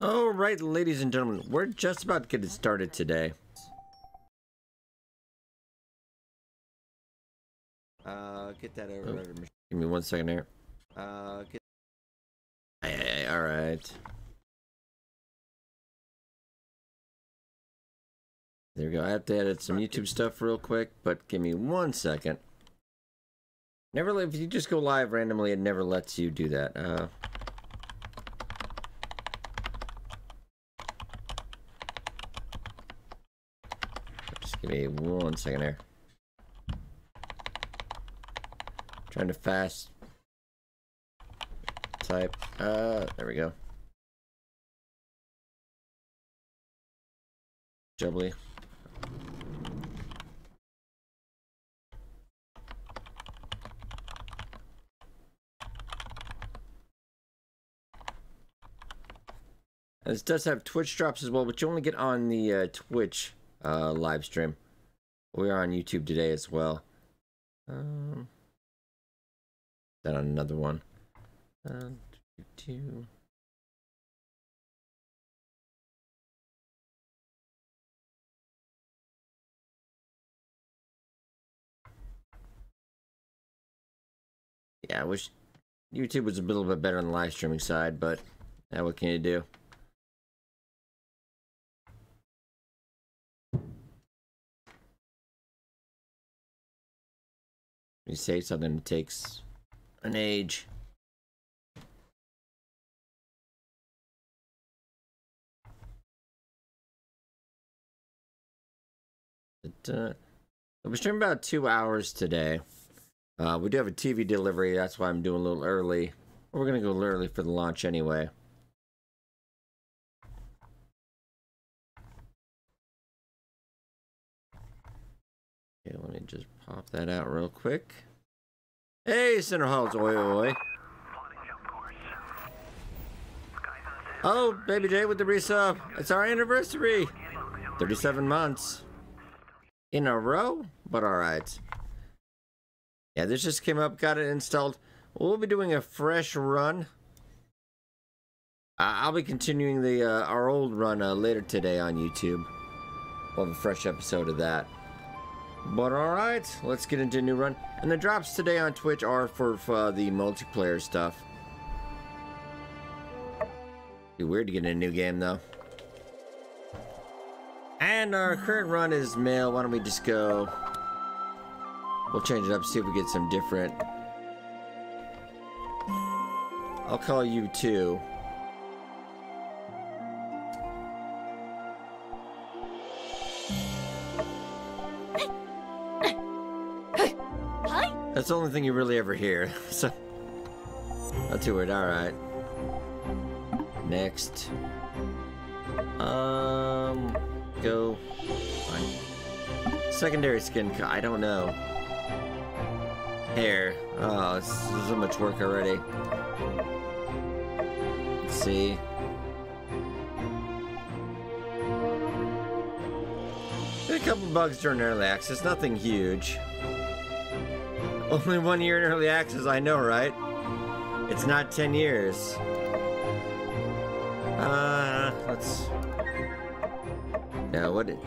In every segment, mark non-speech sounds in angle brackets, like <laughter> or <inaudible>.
All right, ladies and gentlemen, we're just about to get it started today. Uh, get that over. Oh. Give me one second here. Uh, get. Hey, all right. There we go. I have to edit some YouTube stuff real quick, but give me one second. Never, live if you just go live randomly, it never lets you do that. Uh, just give me one second here. Trying to fast type. Uh, there we go. Jubbly. This does have Twitch drops as well, but you only get on the uh, Twitch uh, live stream. We are on YouTube today as well. Um, then on another one. Uh, two. Yeah, I wish YouTube was a little bit better on the live streaming side, but yeah, what can you do? You say something takes an age. It, uh, I'll streaming about two hours today. Uh, we do have a TV delivery, that's why I'm doing a little early. We're gonna go early for the launch anyway. Okay, let me just pop that out real quick. Hey, Center Halls, oi oi. Oh, Baby J with the resub. It's our anniversary. 37 months. In a row? But alright. Yeah, this just came up, got it installed. We'll be doing a fresh run. I'll be continuing the uh, our old run uh, later today on YouTube. We'll have a fresh episode of that. But alright, let's get into a new run. And the drops today on Twitch are for, for uh, the multiplayer stuff. Be weird to get a new game though. And our current run is male. Why don't we just go... We'll change it up, see if we get some different... I'll call you two. That's the only thing you really ever hear. <laughs> so, not too weird. All right. Next. Um, go. Fine. Secondary skin. I don't know. Hair. Oh, this is so much work already. Let's see. A couple bugs during early access, nothing huge. Only one year in early access, I know, right? It's not 10 years. Uh, let's... Yeah, what... It...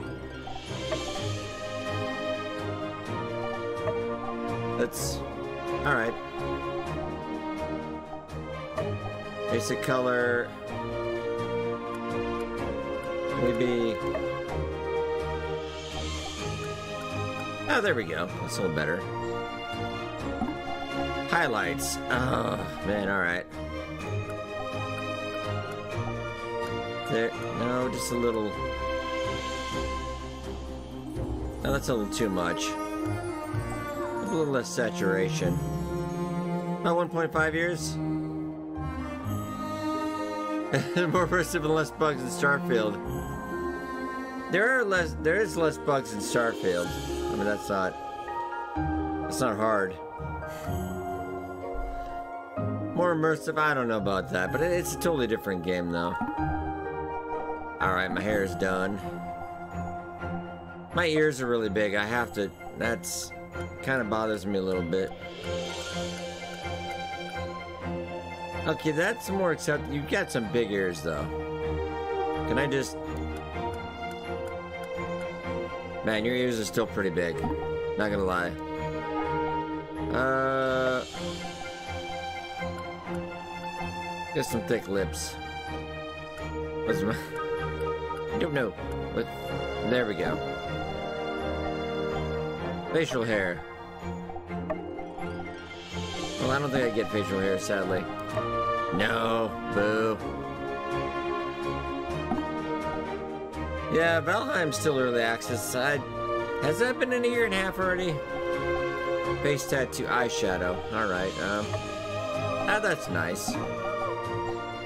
Let's... Alright. Basic color... Maybe... Oh, there we go. That's a little better. Highlights. Oh, man, alright. There, no, just a little... No, that's a little too much. A little less saturation. About 1.5 years? <laughs> More impressive and less bugs in Starfield. There are less, there is less bugs in Starfield. I mean, that's not, that's not hard more immersive. I don't know about that, but it's a totally different game, though. Alright, my hair is done. My ears are really big. I have to... That's... Kind of bothers me a little bit. Okay, that's more acceptable. You've got some big ears, though. Can I just... Man, your ears are still pretty big. Not gonna lie. Uh... Get some thick lips. What's my... I don't know. But there we go. Facial hair. Well, I don't think I get facial hair, sadly. No, boo. Yeah, Valheim's still early access. I, has that been in a year and a half already? Face tattoo, eyeshadow. All right. Um, ah, that's nice.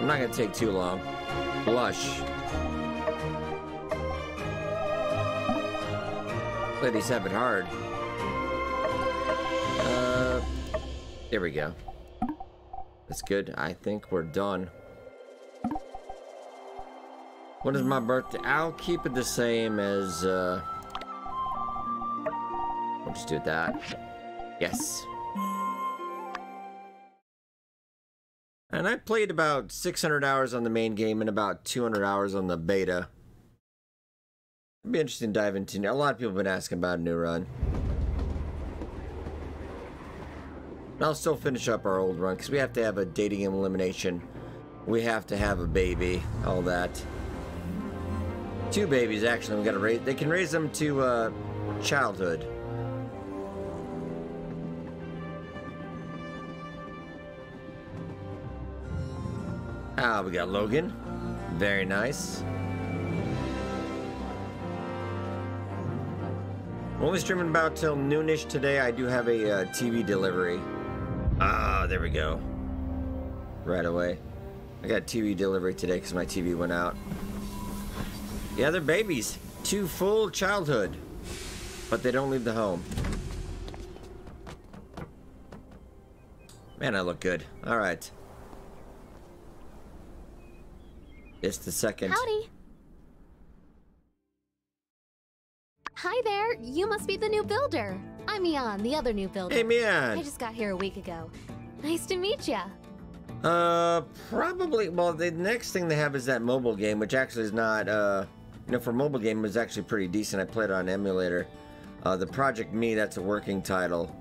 I'm not gonna take too long. Blush. Ladies have it hard. Uh, there we go. That's good. I think we're done. When is my birthday? I'll keep it the same as, uh... We'll just do that. Yes. And I played about 600 hours on the main game and about 200 hours on the beta. It'd be interesting to dive into. A lot of people have been asking about a new run. And I'll still finish up our old run because we have to have a dating elimination. We have to have a baby, all that. Two babies, actually. We got to raise. They can raise them to uh, childhood. Ah, we got Logan. Very nice. Only streaming about till noonish today. I do have a uh, TV delivery. Ah, there we go. Right away. I got TV delivery today because my TV went out. Yeah, they're babies. Two full childhood. But they don't leave the home. Man, I look good. Alright. It's the second. Howdy. Hi there. You must be the new builder. I'm Mian, the other new builder. Hey, Mian. I just got here a week ago. Nice to meet ya. Uh, probably. Well, the next thing they have is that mobile game, which actually is not. Uh, you know, for mobile game was actually pretty decent. I played it on emulator. Uh, the Project Me, that's a working title.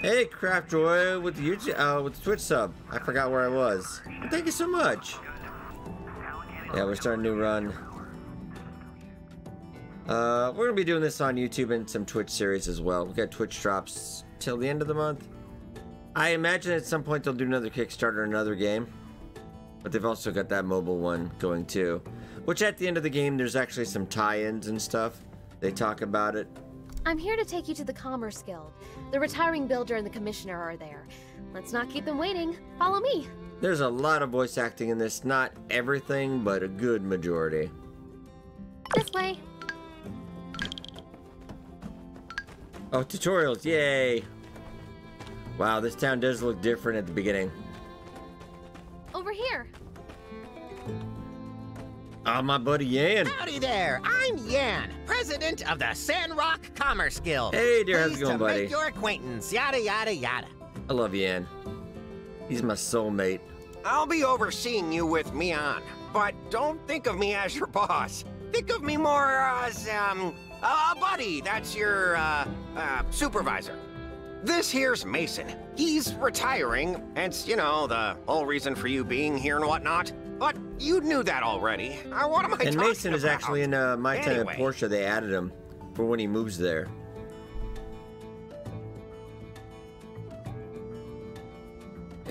Hey, Craftjoy with the YouTube, uh, with the Twitch sub. I forgot where I was. Thank you so much. Yeah, we're starting a new run. Uh, we're gonna be doing this on YouTube and some Twitch series as well. We got Twitch drops till the end of the month. I imagine at some point they'll do another Kickstarter, another game. But they've also got that mobile one going too. Which at the end of the game, there's actually some tie-ins and stuff. They talk about it. I'm here to take you to the Commerce Guild. The retiring builder and the commissioner are there. Let's not keep them waiting. Follow me. There's a lot of voice acting in this. Not everything, but a good majority. This way. Oh, tutorials. Yay. Wow, this town does look different at the beginning. Over here. Ah, my buddy Yan. Howdy there, I'm Yan, president of the Sandrock Commerce Guild. Hey, dear, how's it Pleased going, to buddy? Make your acquaintance, yada yada yada. I love Yan. He's my soulmate. I'll be overseeing you with Mian, but don't think of me as your <laughs> boss. Think of me more as, um, a buddy. That's your, uh, uh, supervisor. This here's Mason. He's retiring, hence, you know, the whole reason for you being here and whatnot. But you knew that already. Uh, what am I And Mason is about? actually in uh, my time Anyway. at Portia. They added him for when he moves there.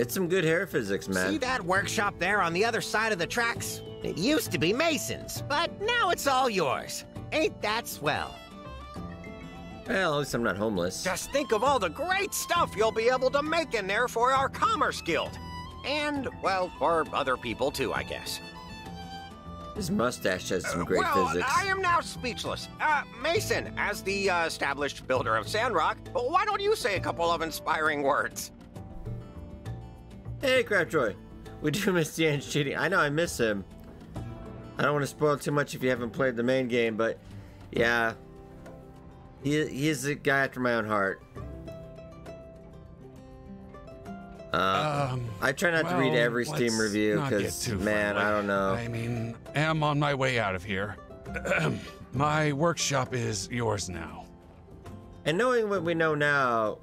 It's some good hair physics, man. See that workshop there on the other side of the tracks? It used to be Mason's, but now it's all yours. Ain't that swell? Well, at least I'm not homeless. Just think of all the great stuff you'll be able to make in there for our Commerce Guild. And, well, for other people too, I guess. His mustache has some great well, physics. I am now speechless. Uh, Mason, as the uh, established builder of Sandrock, why don't you say a couple of inspiring words? Hey, Crabjoy. We do <laughs> miss Dan's cheating. I know I miss him. I don't want to spoil too much if you haven't played the main game, but yeah, he he is a guy after my own heart. Uh, Um, I try not to read every Steam review because, man, I don't know. I mean, am on my way out of here. <clears throat> my workshop is yours now. And knowing what we know now,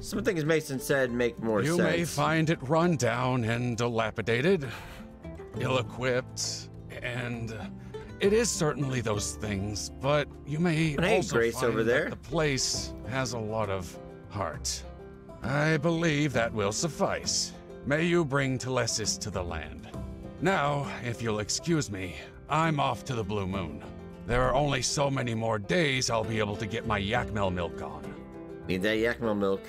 some things Mason said make more you sense. You may find it run down and dilapidated, ill-equipped, and it is certainly those things. But you may also Grace find over that the place has a lot of heart. I believe that will suffice. May you bring Telesis to the land. Now, if you'll excuse me, I'm off to the Blue Moon. There are only so many more days I'll be able to get my Yakmel milk on. Need that Yakmel milk.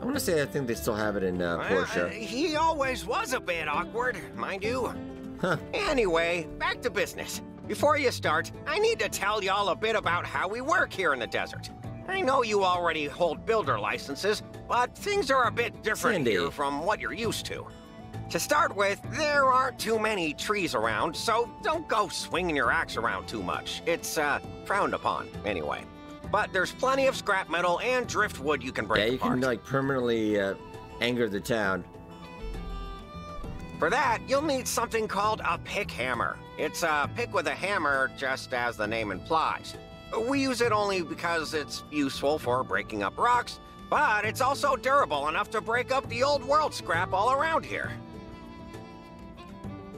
I want to say I think they still have it in uh, Well, uh, Portia. he always was a bit awkward, mind you. Huh. Anyway, back to business. Before you start, I need to tell y'all a bit about how we work here in the desert. I know you already hold builder licenses, but things are a bit different Sandy. here from what you're used to. To start with, there aren't too many trees around, so don't go swinging your axe around too much. It's, uh, frowned upon, anyway. But there's plenty of scrap metal and driftwood you can break Yeah, you apart. can like permanently uh, anger the town. For that, you'll need something called a pick hammer. It's a pick with a hammer, just as the name implies. We use it only because it's useful for breaking up rocks, but it's also durable enough to break up the old world scrap all around here.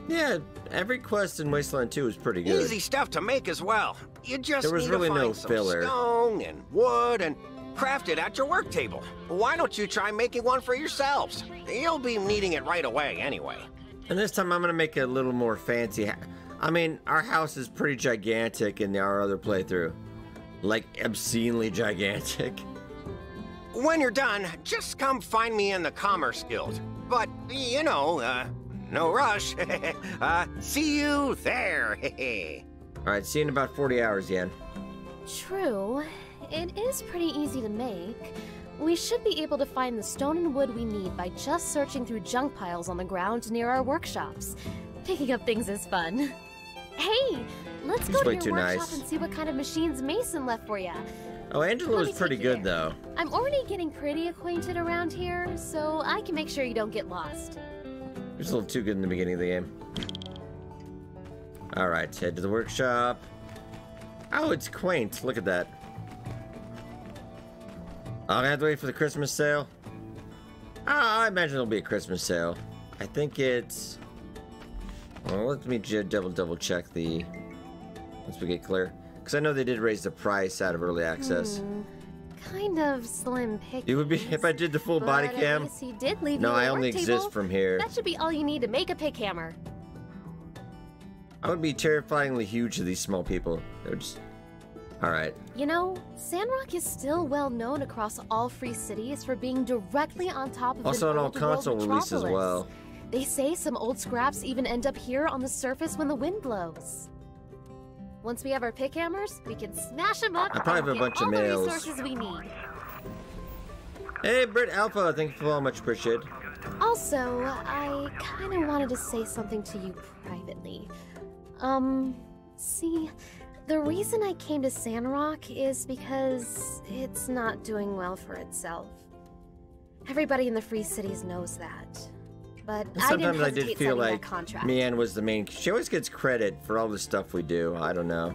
Yeah, every quest in Wasteland 2 is pretty good. Easy stuff to make as well. You just There was need really to no find some filler. stone and wood and craft it at your work table. Why don't you try making one for yourselves? You'll be needing it right away anyway. And this time I'm gonna make it a little more fancy. I mean, our house is pretty gigantic in our other playthrough. Like, obscenely gigantic. <laughs> When you're done, just come find me in the Commerce Guild. But, you know, uh, no rush. <laughs> uh, see you there. <laughs> Alright, see you in about 40 hours, Yan. True. It is pretty easy to make. We should be able to find the stone and wood we need by just searching through junk piles on the ground near our workshops. Picking up things is fun. Hey, let's He's go to your workshop nice. and see what kind of machines Mason left for you. Oh, Angelo Let is pretty good, though. I'm already getting pretty acquainted around here, so I can make sure you don't get lost. He was a little too good in the beginning of the game. Alright, head to the workshop. Oh, it's quaint. Look at that. I'm gonna have to wait for the Christmas sale. Ah, I imagine there'll be a Christmas sale. I think it's. Well, let me double double check the. Once we get clear, because I know they did raise the price out of early access. Hmm, kind of slim pickings. It would be if I did the full body cam. he did leave No, I only exist table. from here. That should be all you need to make a pick hammer. I would be terrifyingly huge to these small people. They would just. All right. You know, Sandrock is still well known across all free cities for being directly on top of Also an on all console releases as well. They say some old scraps even end up here on the surface when the wind blows. Once we have our pick hammers, we can smash them up I probably and have a bunch of all the resources we need. Hey, Brit Alpha, thank you for all much appreciated. Also, I kind of wanted to say something to you privately. Um, see, the reason I came to Sandrock is because it's not doing well for itself. Everybody in the Free Cities knows that. But I didn't sometimes I, did feel like. Mian was the main. She always gets credit for all the stuff we do. I don't know.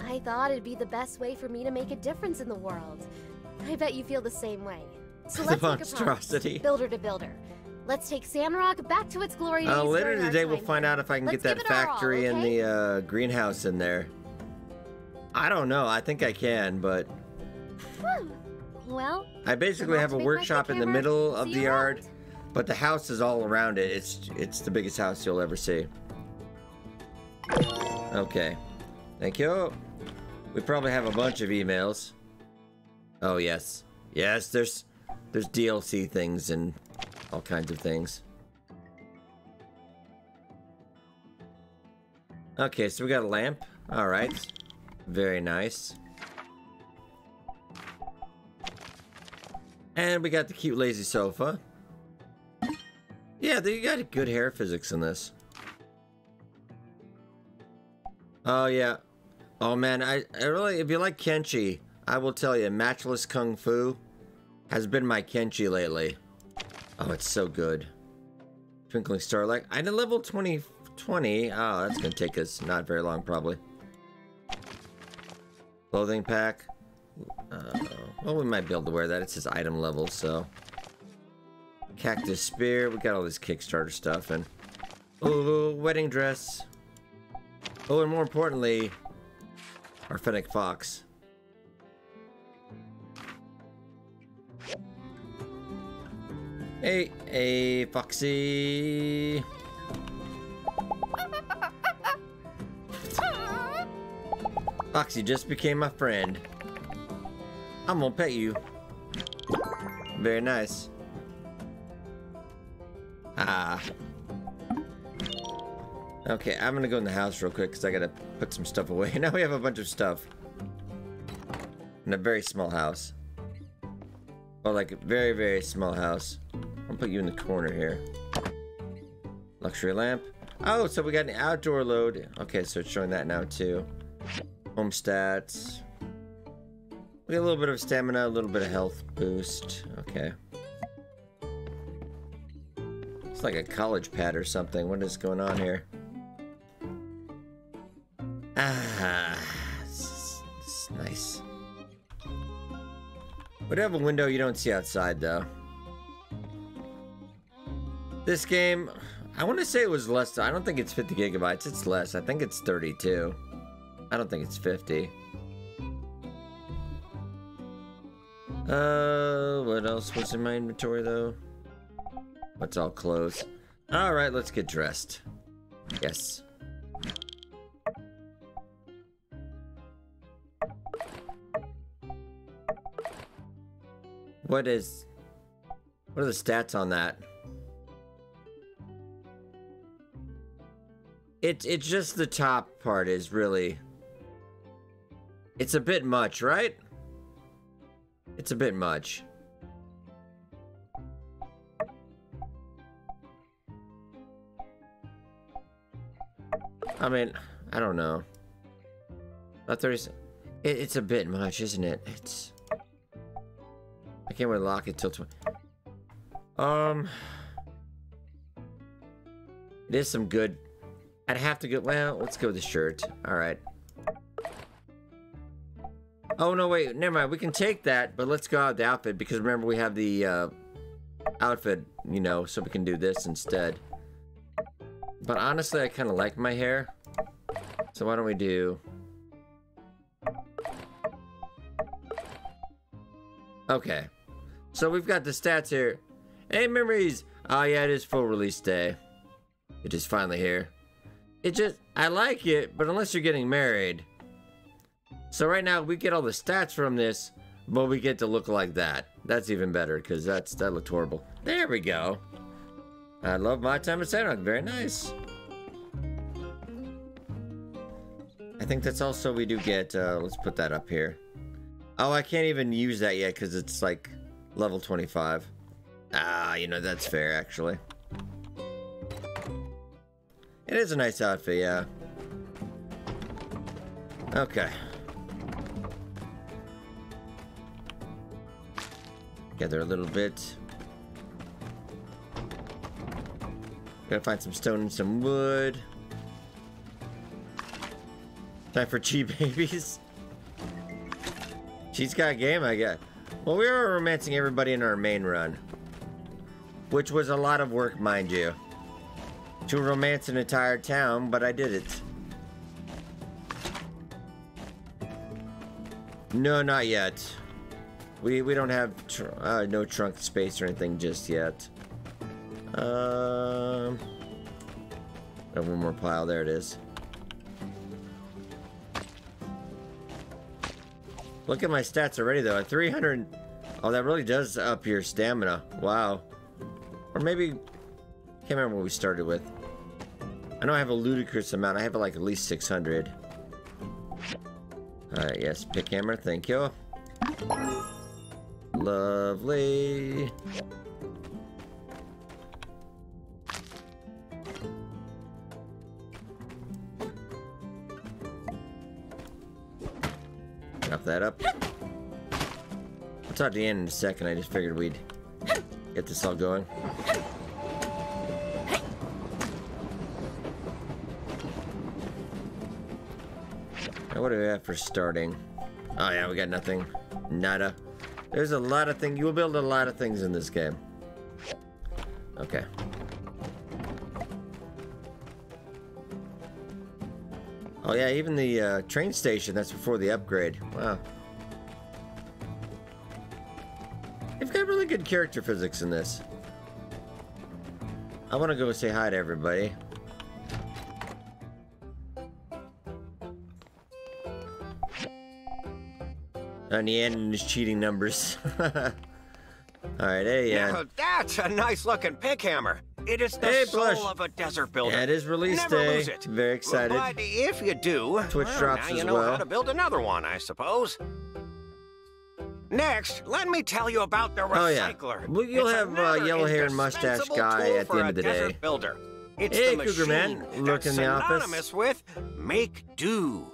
I thought it'd be the best way for me to make a difference in the world. I bet you feel the same way. So <laughs> let's a monstrosity. builder to builder. Let's take Sandrock back to its glory days. Uh, later today, we'll find out if I can Let's get that our all, factory and the uh, greenhouse in there. I don't know. I think I can, but Well, I basically have a workshop in the middle of the yard, around. but the house is all around it. It's it's the biggest house you'll ever see. Okay. Thank you. We probably have a bunch of emails. Oh yes. Yes, there's there's DLC things and all kinds of things. Okay, so we got a lamp. All right. Very nice. And we got the cute lazy sofa. Yeah, they got good hair physics in this. Oh yeah. Oh man, I, I really, if you like Kenshi, I will tell you, Matchless Kung Fu has been my Kenshi lately. Oh, it's so good. Twinkling Starlight. I did level 20, 20. Oh, that's gonna take us not very long, probably. Clothing pack. Uh, well, we might be able to wear that. It says item level, so. Cactus spear. We got all this Kickstarter stuff, and oh, wedding dress. Oh, and more importantly, our Fennec Fox. Hey, hey, Foxy. Foxy just became my friend. I'm gonna pet you. Very nice. Ah. Okay, I'm gonna go in the house real quick because I gotta put some stuff away. <laughs> Now we have a bunch of stuff. In a very small house. Well, like a very, very small house. I'll put you in the corner here. Luxury lamp. Oh, so we got an outdoor load. Okay, so it's showing that now too. Home stats. We got a little bit of stamina, a little bit of health boost. Okay. It's like a college pad or something. What is going on here? Ah, this is nice. We do have a window you don't see outside, though. This game, I want to say it was less. I don't think it's 50 gigabytes. It's less. I think it's 32. I don't think it's 50. Uh, what else was in my inventory, though? What's all clothes. Alright, let's get dressed. Yes. What is... What are the stats on that? It, it's just the top part is really... It's a bit much, right? It's a bit much. I mean, I don't know. But there's... It, it's a bit much, isn't it? It's... I can't really lock it till... 20... um... It is some good... I'd have to go... Well, let's go with the shirt. Alright. Oh, no, wait. Never mind. We can take that, but let's go out the outfit, because remember, we have the, uh, outfit, you know, so we can do this instead. But honestly, I kind of like my hair. So why don't we do... Okay. So we've got the stats here. Hey, memories! Oh yeah, it is full release day. It is finally here. It just... I like it, but unless you're getting married... So right now, we get all the stats from this, but we get to look like that. That's even better, because that's that looked horrible. There we go. I love my time at Sandrock. Very nice. I think that's also we do get, uh, let's put that up here. Oh, I can't even use that yet because it's like level 25. Ah, you know, that's fair actually. It is a nice outfit, yeah. Okay. Gather a little bit. Gotta find some stone and some wood. Time for cheap <laughs> babies. She's got game, I guess. Well, we were romancing everybody in our main run. Which was a lot of work, mind you. To romance an entire town, but I did it. No, not yet. We we don't have tr uh, no trunk space or anything just yet. Um, have one more pile. There it is. Look at my stats already though. At 300. Oh, that really does up your stamina. Wow. Or maybe. Can't remember what we started with. I know I have a ludicrous amount. I have like at least 600. Alright, yes. Pick hammer. Thank you. Lovely. Chop that up. I'll talk to Yan in a second. I just figured we'd get this all going. Now, what do we have for starting? Oh yeah, we got nothing. Nada. There's a lot of things. You will build a lot of things in this game. Okay. Oh yeah, even the uh, train station, that's before the upgrade. Wow. They've got really good character physics in this. I want to go say hi to everybody. On the end, his cheating numbers. <laughs> Alright, hey, uh, Now, that's a nice looking pick hammer. It is the Hey, soul Blush. of a desert builder. yeah, it is release Never day. lose it. Very excited. But if you do, Twitch well, drops now you as know well. how to build another one, I suppose. Next, let me tell you about the recycler. Oh, yeah. Well, you'll It's have, uh, yellow hair and mustache guy at the end of the day. Builder. It's Hey, the Cougar Man. Look in the office. synonymous with make do.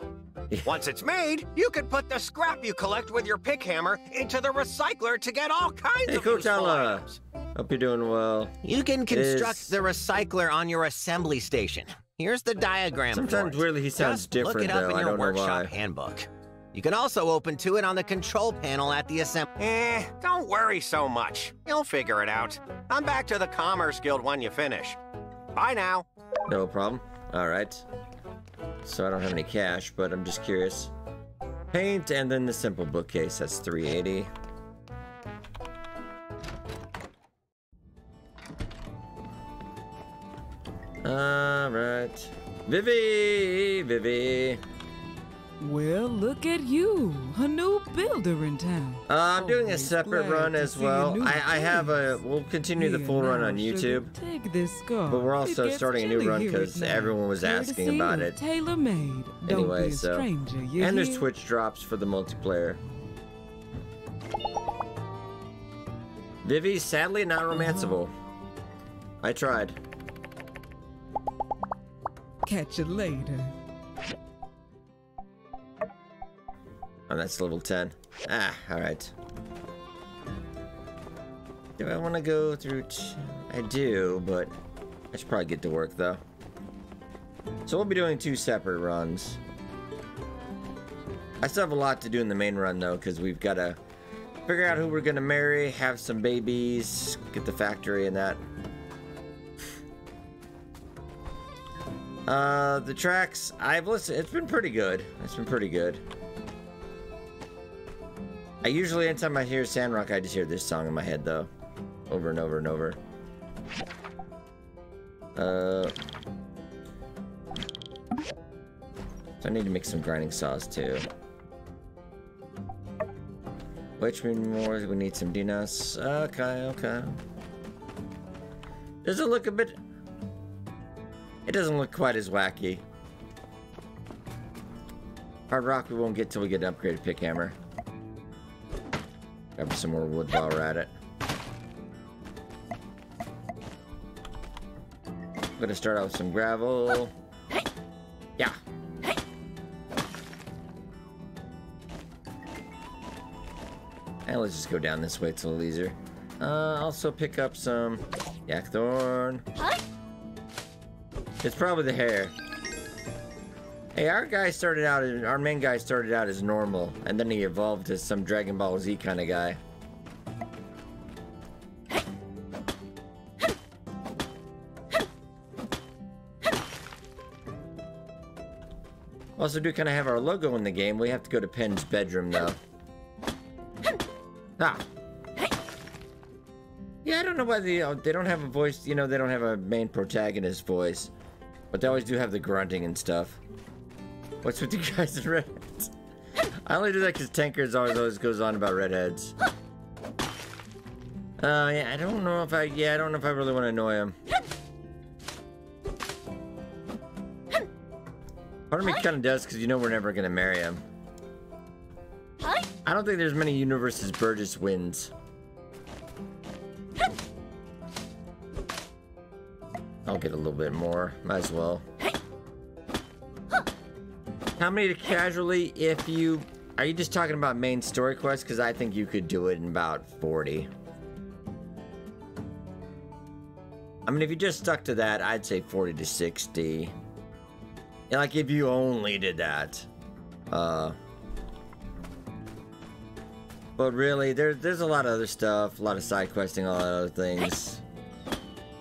Once it's made, you can put the scrap you collect with your pick hammer into the recycler to get all kinds Hey, of Coach useful items. Hope you're doing well. You can construct Is- the recycler on your assembly station. Here's the diagram. Sometimes for it. weirdly he sounds Just different Look it up though. in your workshop handbook. You can also open to it on the control panel at the assembly. Eh, don't worry so much. You'll figure it out. I'm back to the Commerce Guild when you finish. Bye now. No problem. All right. So I don't have any cash, but I'm just curious. Paint and then the simple bookcase. That's 380. All right. Vivi, Vivi. Well, look at you, a new builder in town. Uh, I'm doing a separate run as well. I, I have a, we'll continue the full run on YouTube. Take this scarf. But we're also starting a new run because everyone was asking about it. Tailor made. Don't Anyway, be a so- stranger. You And there's? Twitch drops for the multiplayer. Vivi, sadly not romanceable. I tried. Catch you later. Oh, that's level 10. Ah, alright. Do I want to go through... I do, but I should probably get to work, though. So we'll be doing two separate runs. I still have a lot to do in the main run, though, because we've got to figure out who we're going to marry, have some babies, get the factory and that. Uh, the tracks, I've listened, it's been pretty good. It's been pretty good. I usually, anytime I hear Sandrock, I just hear this song in my head, though. Over and over and over. Uh... So I need to make some grinding saws, too. Which means more, we need some dinos. Okay, okay. Does it look a bit... It doesn't look quite as wacky. Hard rock we won't get till we get an upgraded pick hammer. Grab some more wood while we're at it. I'm gonna start out with some gravel. Yeah. And let's just go down this way, it's a little easier. Uh, also pick up some yak yakthorn. It's probably the hair. Hey, our guy started out, our main guy started out as normal, and then he evolved as some Dragon Ball Z kind of guy. Also do kind of have our logo in the game. We have to go to Pen's bedroom though. Ah. Yeah, I don't know why they uh, they don't have a voice. You know, they don't have a main protagonist voice, but they always do have the grunting and stuff. What's with you guys and redheads? I only do that because Tankers always always goes on about redheads. Uh, yeah, I don't know if I. Yeah, I don't know if I really want to annoy him. Part of me kind of does because you know we're never gonna marry him. I don't think there's many universes Burgess wins. I'll get a little bit more. Might as well. How many to casually if you... Are you just talking about main story quests? Because I think you could do it in about 40. I mean, if you just stuck to that, I'd say 40 to 60. Yeah, like if you only did that. Uh, but really, there, there's a lot of other stuff, a lot of side questing, a lot of other things.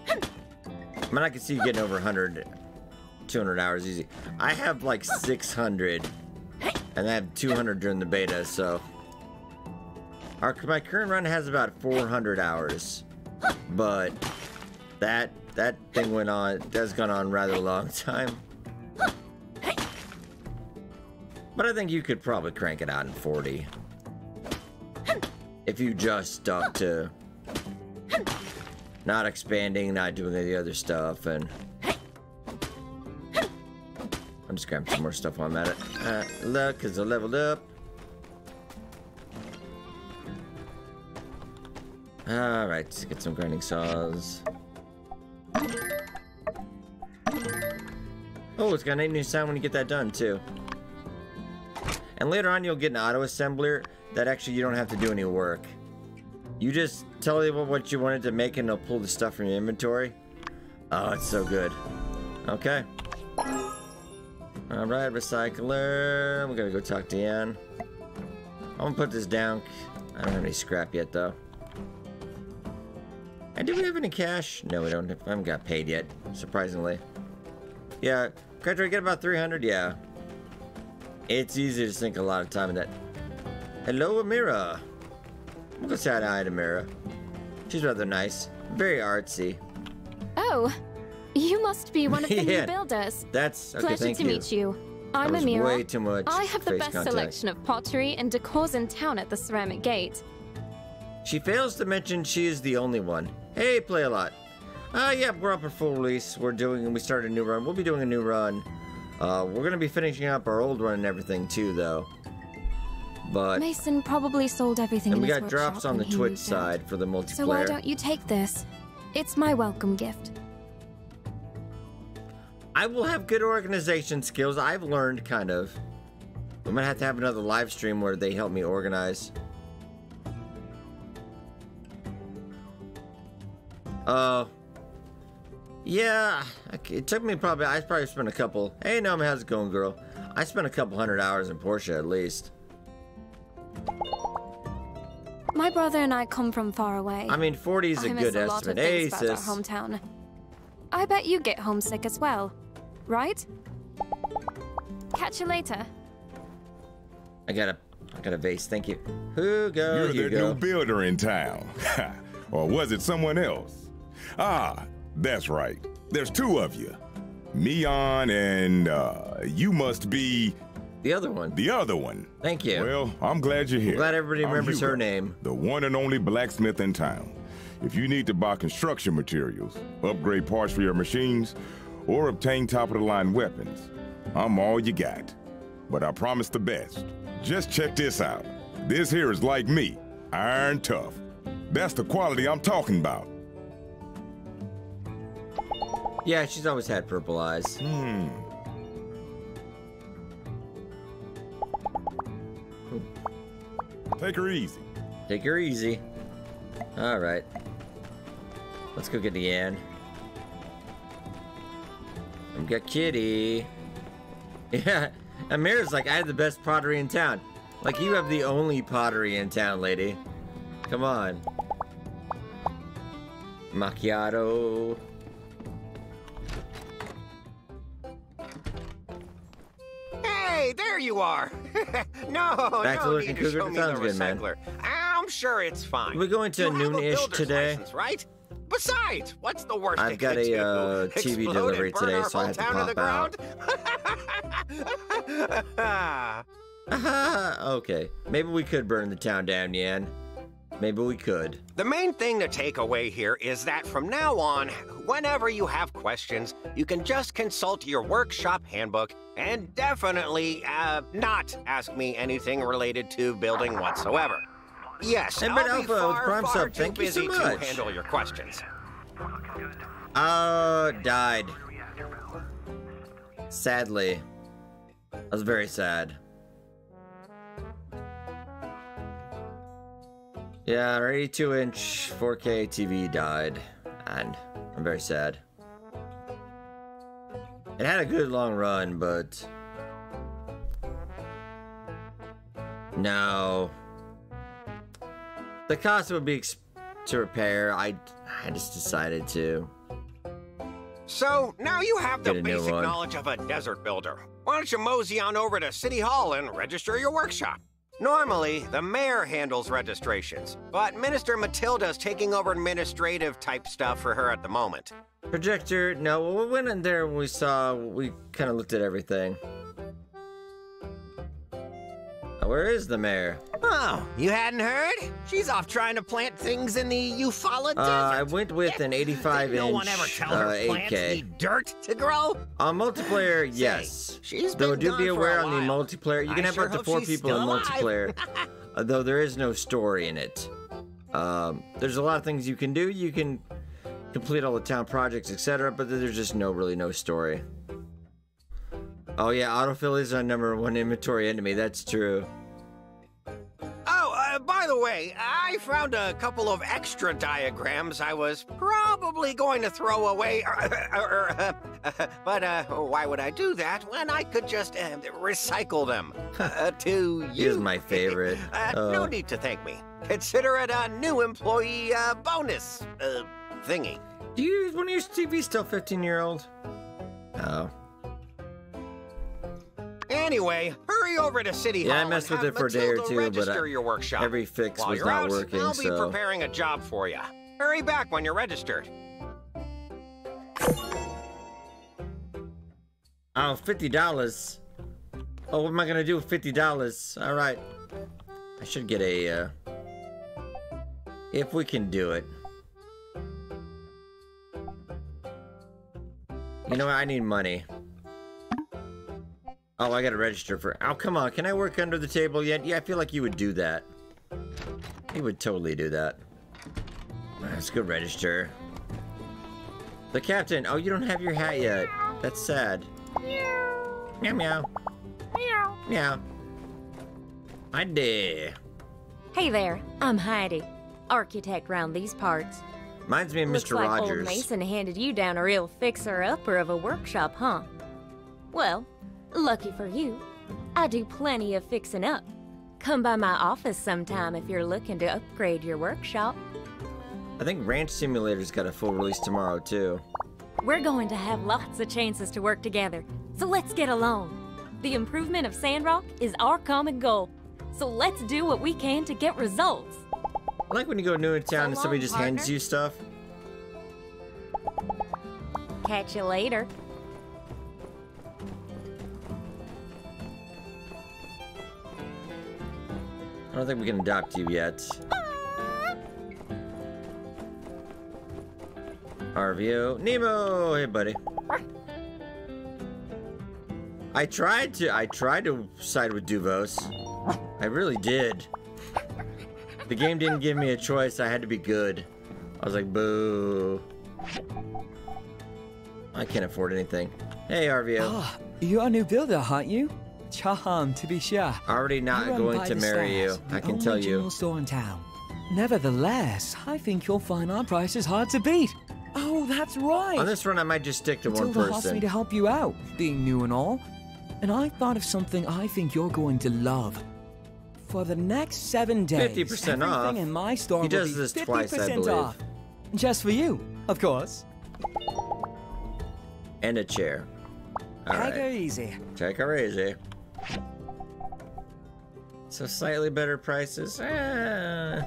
I mean, I can see you getting over 100, 200 hours easy. I have like 600, and I have 200 during the beta, so. Our, my current run has about 400 hours, but that that thing went on, that's gone on rather a long <laughs> time. But I think you could probably crank it out in 40. If you just stuck to not expanding, not doing any other stuff, and I'm just grabbing some more stuff while I'm at it. Uh, look, because I leveled up. Alright, let's get some grinding saws. Oh, it's got an 8 new sound when you get that done, too. And later on, you'll get an auto assembler that actually you don't have to do any work. You just tell it what you wanted to make and it'll pull the stuff from your inventory. Oh, it's so good. Okay. Alright, recycler. We're gonna go talk to Ann. I'm gonna put this down. I don't have any scrap yet, though. And do we have any cash? No, we don't. I haven't got paid yet, surprisingly. Yeah, Creditor, get about 300? Yeah. It's easy to sink a lot of time in that. Hello, Amira. We'll go say hi to Amira. She's rather nice. Very artsy. Oh, you must be one of the <laughs> Yeah. new builders. That's okay. Pleasure to you. meet you. I'm Amira. way too much I have the best contact. selection of pottery and decors in town at the Ceramic Gate. She fails to mention she is the only one. Hey, play a lot. Uh, yeah, we're up for full release. We're doing, we started a new run. We'll be doing a new run. Uh, we're gonna be finishing up our old run and everything too, though. But Mason probably sold everything and we got drops on the Twitch side for the multiplayer. So why don't you take this? It's my welcome gift. I will have good organization skills. I've learned kind of. I'm gonna have to have another live stream where they help me organize. Uh, yeah, it took me probably. I probably spent a couple. Hey, Naomi, how's it going, girl? I spent a couple hundred hours in Portia at least. My brother and I come from far away. I mean, 40 is a I good a lot estimate. of Hey, about our sis. hometown. I bet you get homesick as well, right? Catch you later. I got a, I got a vase. Thank you. Who Hugo, You're the new builder in town. <laughs> or was it someone else? Ah, that's right. There's two of you. Mian and uh, you must be The other one. the other one. Thank you. Well, I'm glad you're here. glad everybody I'm remembers her name. The one and only blacksmith in town. If you need to buy construction materials, upgrade parts for your machines, or obtain top of the line weapons, I'm all you got. But I promise the best. Just check this out. This here is like me, iron tough. That's the quality I'm talking about. Yeah, she's always had purple eyes. Hmm. Take her easy. Take her easy. All right. Let's go get the Ann. Got Kitty. <laughs> Yeah, Amira's like, I have the best pottery in town. Like, you have the only pottery in town, lady. Come on. Macchiato. Hey, there you are. <laughs> no, Back no looking need to show me the good, man. I'm sure it's fine. We're going to noon-ish today. license, right? Besides, what's the worst I've got a, uh, <laughs> TV delivery today, so I have to pop ground? Aha, <laughs> <laughs> okay. Maybe we could burn the town down, Yan. Maybe we could. The main thing to take away here is that from now on, whenever you have questions, you can just consult your workshop handbook and definitely uh, not ask me anything related to building whatsoever. Yes, And I'll Alpha, far, Prime Sub, thank you so much. to handle your questions. Uh, died. Sadly. I was very sad. Yeah, our 82 inch 4K TV died, and I'm very sad. It had a good long run, but. No. The cost would be to repair. I, I just decided to. So, now you have the Get a new basic knowledge of a desert builder. Why don't you mosey on over to City Hall and register your workshop? Normally, the mayor handles registrations, but Minister Matilda's taking over administrative type stuff for her at the moment. Projector, no, we went in there, and we saw, we kind of looked at everything. Uh, Where is the mayor? Oh, you hadn't heard? She's off trying to plant things in the Eufaula Uh, I went with an 85 Didn't no one ever tell uh, her plants 8K. need dirt to grow? On multiplayer, Say, yes. she's Though do be aware on the multiplayer, you I can have sure up to four people in multiplayer. <laughs> uh, though there is no story in it. Um, there's a lot of things you can do. You can complete all the town projects, etc. But there's just no really no story. Oh yeah, autofill is our number one inventory enemy. That's true. Uh, by the way, I found a couple of extra diagrams I was probably going to throw away. <laughs> but uh, why would I do that when I could just uh, recycle them <laughs> uh, to He is my favorite. <laughs> Uh, no Oh. need to thank me. Consider it a new employee uh, bonus uh, thingy. Do you use one of your TV still 15 year old? Oh. Anyway, hurry over to City Yeah, I messed with it for a day or two, but register I- your workshop. Every fix While was not out, working, I'll be so. preparing a job for you. Hurry back when you're registered. Oh, $50. Oh, what am I gonna do with $50? Alright. I should get a, uh... If we can do it. You know what? I need money. Oh, I gotta register for... Oh, come on. Can I work under the table yet? Yeah, I feel like you would do that. You would totally do that. Let's go register. The captain. Oh, you don't have your hat yet. That's sad. Meow meow. Meow. Meow. I dare. Hey there, I'm Heidi, architect round these parts. Mine's me and Looks Mr. like Rogers. old Mason handed you down a real fixer-upper of a workshop, huh? Well, lucky for you, I do plenty of fixing up. Come by my office sometime if you're looking to upgrade your workshop. I think Ranch Simulator's got a full release tomorrow too. We're going to have lots of chances to work together, so let's get along. The improvement of Sandrock is our common goal, so let's do what we can to get results. I like when you go new in town and somebody long, just hands you stuff. Catch you later. I don't think we can adopt you yet. Arvio. Nemo! Hey, buddy. I tried to, I tried to side with Duvos. I really did. The game didn't give me a choice. I had to be good. I was like, boo. I can't afford anything. Hey, Arvio. Ah, you're a new builder, aren't you? Charm, to be sure. Already not You going to the marry you. I can tell you. general store in town. Nevertheless, I think you'll find our prices hard to beat. Oh, that's right. On this run, I might just stick to one Matilda asked me person. to help you out, being new and all. And I thought of something I think you're going to love. For the next seven days, 50% everything off. in my store He will does be this 50% twice, I believe. off. Just for you, of course. And a chair. Take Alright. her easy. Take her easy. So slightly better prices. Eh.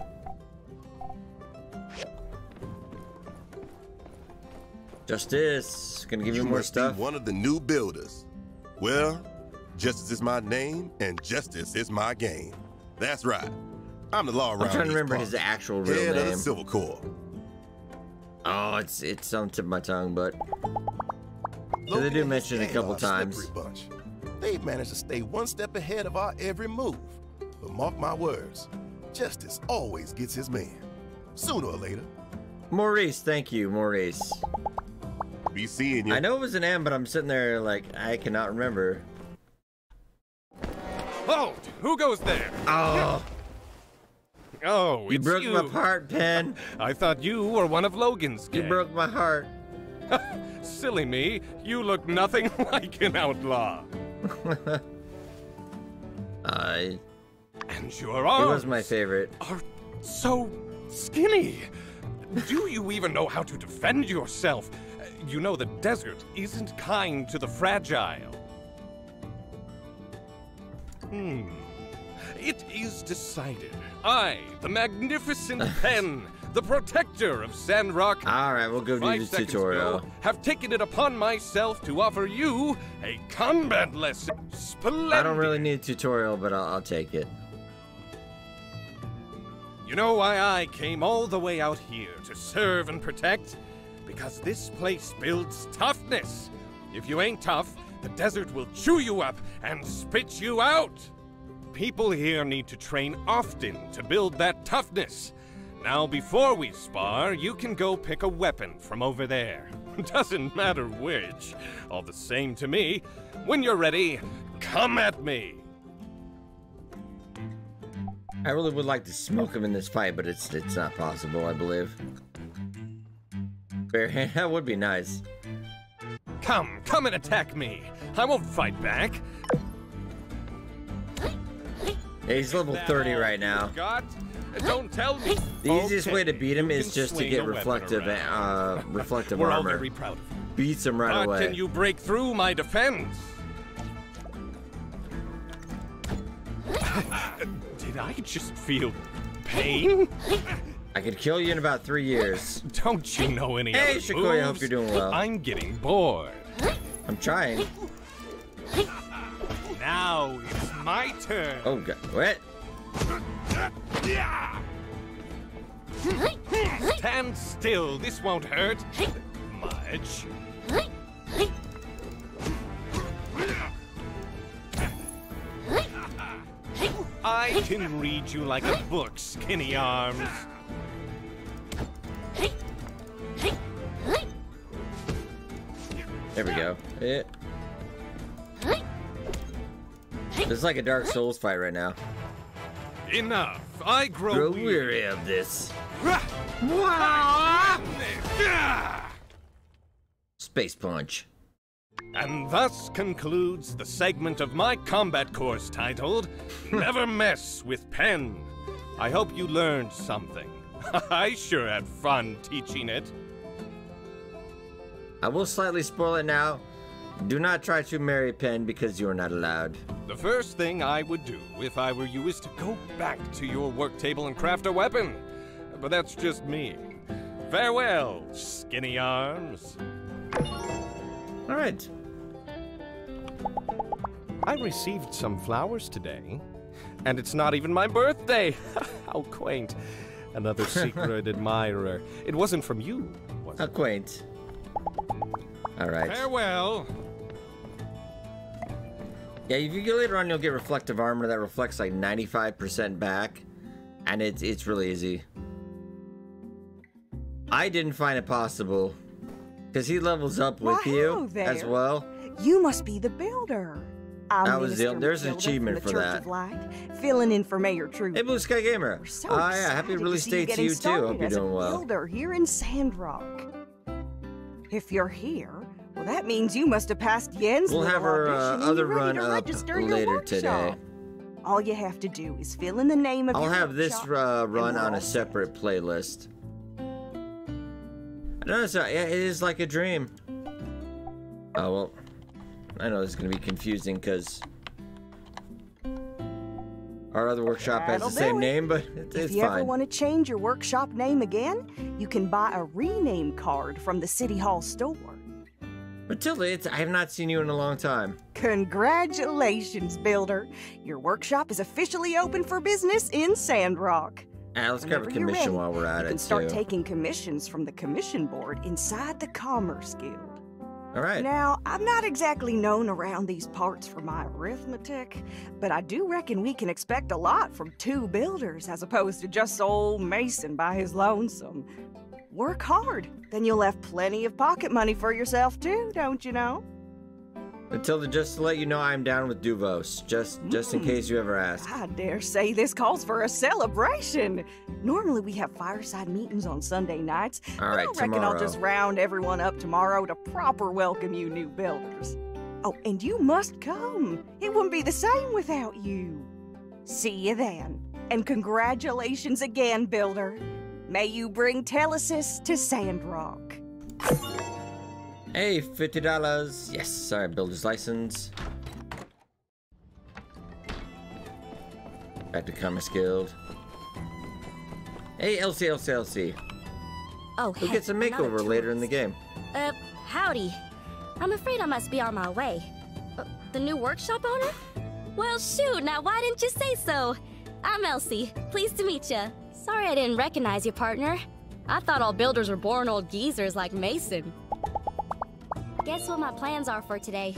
Justice, gonna give you, You more stuff. one of the new builders. Well, justice is my name, and justice is my game. That's right. I'm the law I'm trying to remember his actual real Head of the. Civil Corps. Oh, it's it's on the tip of my tongue, but So they do mention it a couple times. Bunch. They've managed to stay one step ahead of our every move. But mark my words, justice always gets his man. Sooner or later. Maurice, thank you, Maurice. Be seeing you. I know it was an M, but I'm sitting there like I cannot remember. Hold! Who goes there? Oh, Oh, You it's broke you. my heart, Pen. I thought you were one of Logan's You broke my heart. <laughs> Silly me, you look nothing <laughs> like an outlaw. <laughs> I. And your arms was my favorite. are so skinny. Do you even know how to defend yourself? You know the desert isn't kind to the fragile. Hmm. It is decided. I, the magnificent <laughs> Pen, the protector of Sandrock, All right, we'll go do the tutorial. ago, have taken it upon myself to offer you a combat lesson. Splendid. I don't really need a tutorial, but I'll, I'll take it. You know why I came all the way out here to serve and protect? Because this place builds toughness. If you ain't tough, the desert will chew you up and spit you out. People here need to train often to build that toughness. Now, before we spar, you can go pick a weapon from over there. <laughs> Doesn't matter which. All the same to me. When you're ready, come at me. I really would like to smoke him in this fight, but it's it's not possible, I believe. Bare hand, <laughs> that would be nice. Come, come and attack me. I won't fight back. Yeah, he's level 30 right now. You've Got? Don't tell me. The easiest way to beat him is just to get reflective, around. uh, <laughs> reflective We're all armor. very proud of you. Beats him right but away. can you break through my defense? Did I just feel pain? I could kill you in about three years. Don't you know any Hey, other Shakoi, I hope you're doing well. I'm getting bored. I'm trying. Now it's my turn. Oh, God. What? Stand still. This won't hurt much. I can read you like a book, skinny arms. There we go. Eh. It. It's like a Dark Souls fight right now. Enough. I grow, Grow weary. weary of this. Space Punch. And thus concludes the segment of my combat course titled <laughs> Never Mess with Pen. I hope you learned something. <laughs> I sure had fun teaching it. I will slightly spoil it now. Do not try to marry Pen because you are not allowed. The first thing I would do if I were you is to go back to your work table and craft a weapon. But that's just me. Farewell, skinny arms. All right. I received some flowers today, and it's not even my birthday. <laughs> How quaint. Another <laughs> secret admirer. It wasn't from you, was How it? quaint. All right. Farewell. Yeah, if you go later on, you'll get reflective armor that reflects like 95% back, and it's it's really easy. I didn't find it possible because he levels up with Why, you there. as well. You must be the builder. I'm That was the- there's an achievement the for that. Light, filling in for Mayor True. Hey, Blue Sky Gamer. We're so Ah, yeah, happy to release date to getting you too. Hope you're doing well. builder here in Sandrock. If you're here, well, that means you must have passed Yan's We'll have our uh, other run up later today. All you have to do is fill in the name of I'll have this uh, run on a separate playlist. I know it's, uh, yeah, it is like a dream. Oh well, I know this is gonna be confusing because our other workshop has That'll the same it. name, but it's, fine. If it's you ever want to change your workshop name again, you can buy a rename card from the City Hall store. Matilda, it's, I have not seen you in a long time. Congratulations, Builder! Your workshop is officially open for business in Sandrock. Ah, let's grab a commission ready, while we're at you it can start too. taking commissions from the commission board inside the Commerce Guild. All right. Now, I'm not exactly known around these parts for my arithmetic, but I do reckon we can expect a lot from two builders as opposed to just old Mason by his lonesome. Work hard, then you'll have plenty of pocket money for yourself too, don't you know? Matilda, just to let you know, I'm down with Duvos. Just, just in Mm. case you ever ask. I dare say this calls for a celebration. Normally we have fireside meetings on Sunday nights. All but right, I reckon I'll just round everyone up tomorrow to proper welcome you new builders. Oh, and you must come. It wouldn't be the same without you. See you then. And congratulations again, builder. May you bring Telesis to Sandrock. Hey, fifty dollars. Yes, sorry, builder's license. Back to Commerce Guild. Hey, LC, LC, LC. Oh, Who heck, gets a another makeover later in the game? Uh, howdy. I'm afraid I must be on my way. Uh, the new workshop owner? Well, shoot, now why didn't you say so? I'm Elsie. Pleased to meet ya. Sorry I didn't recognize you, partner. I thought all builders were born old geezers like Mason. Guess what my plans are for today?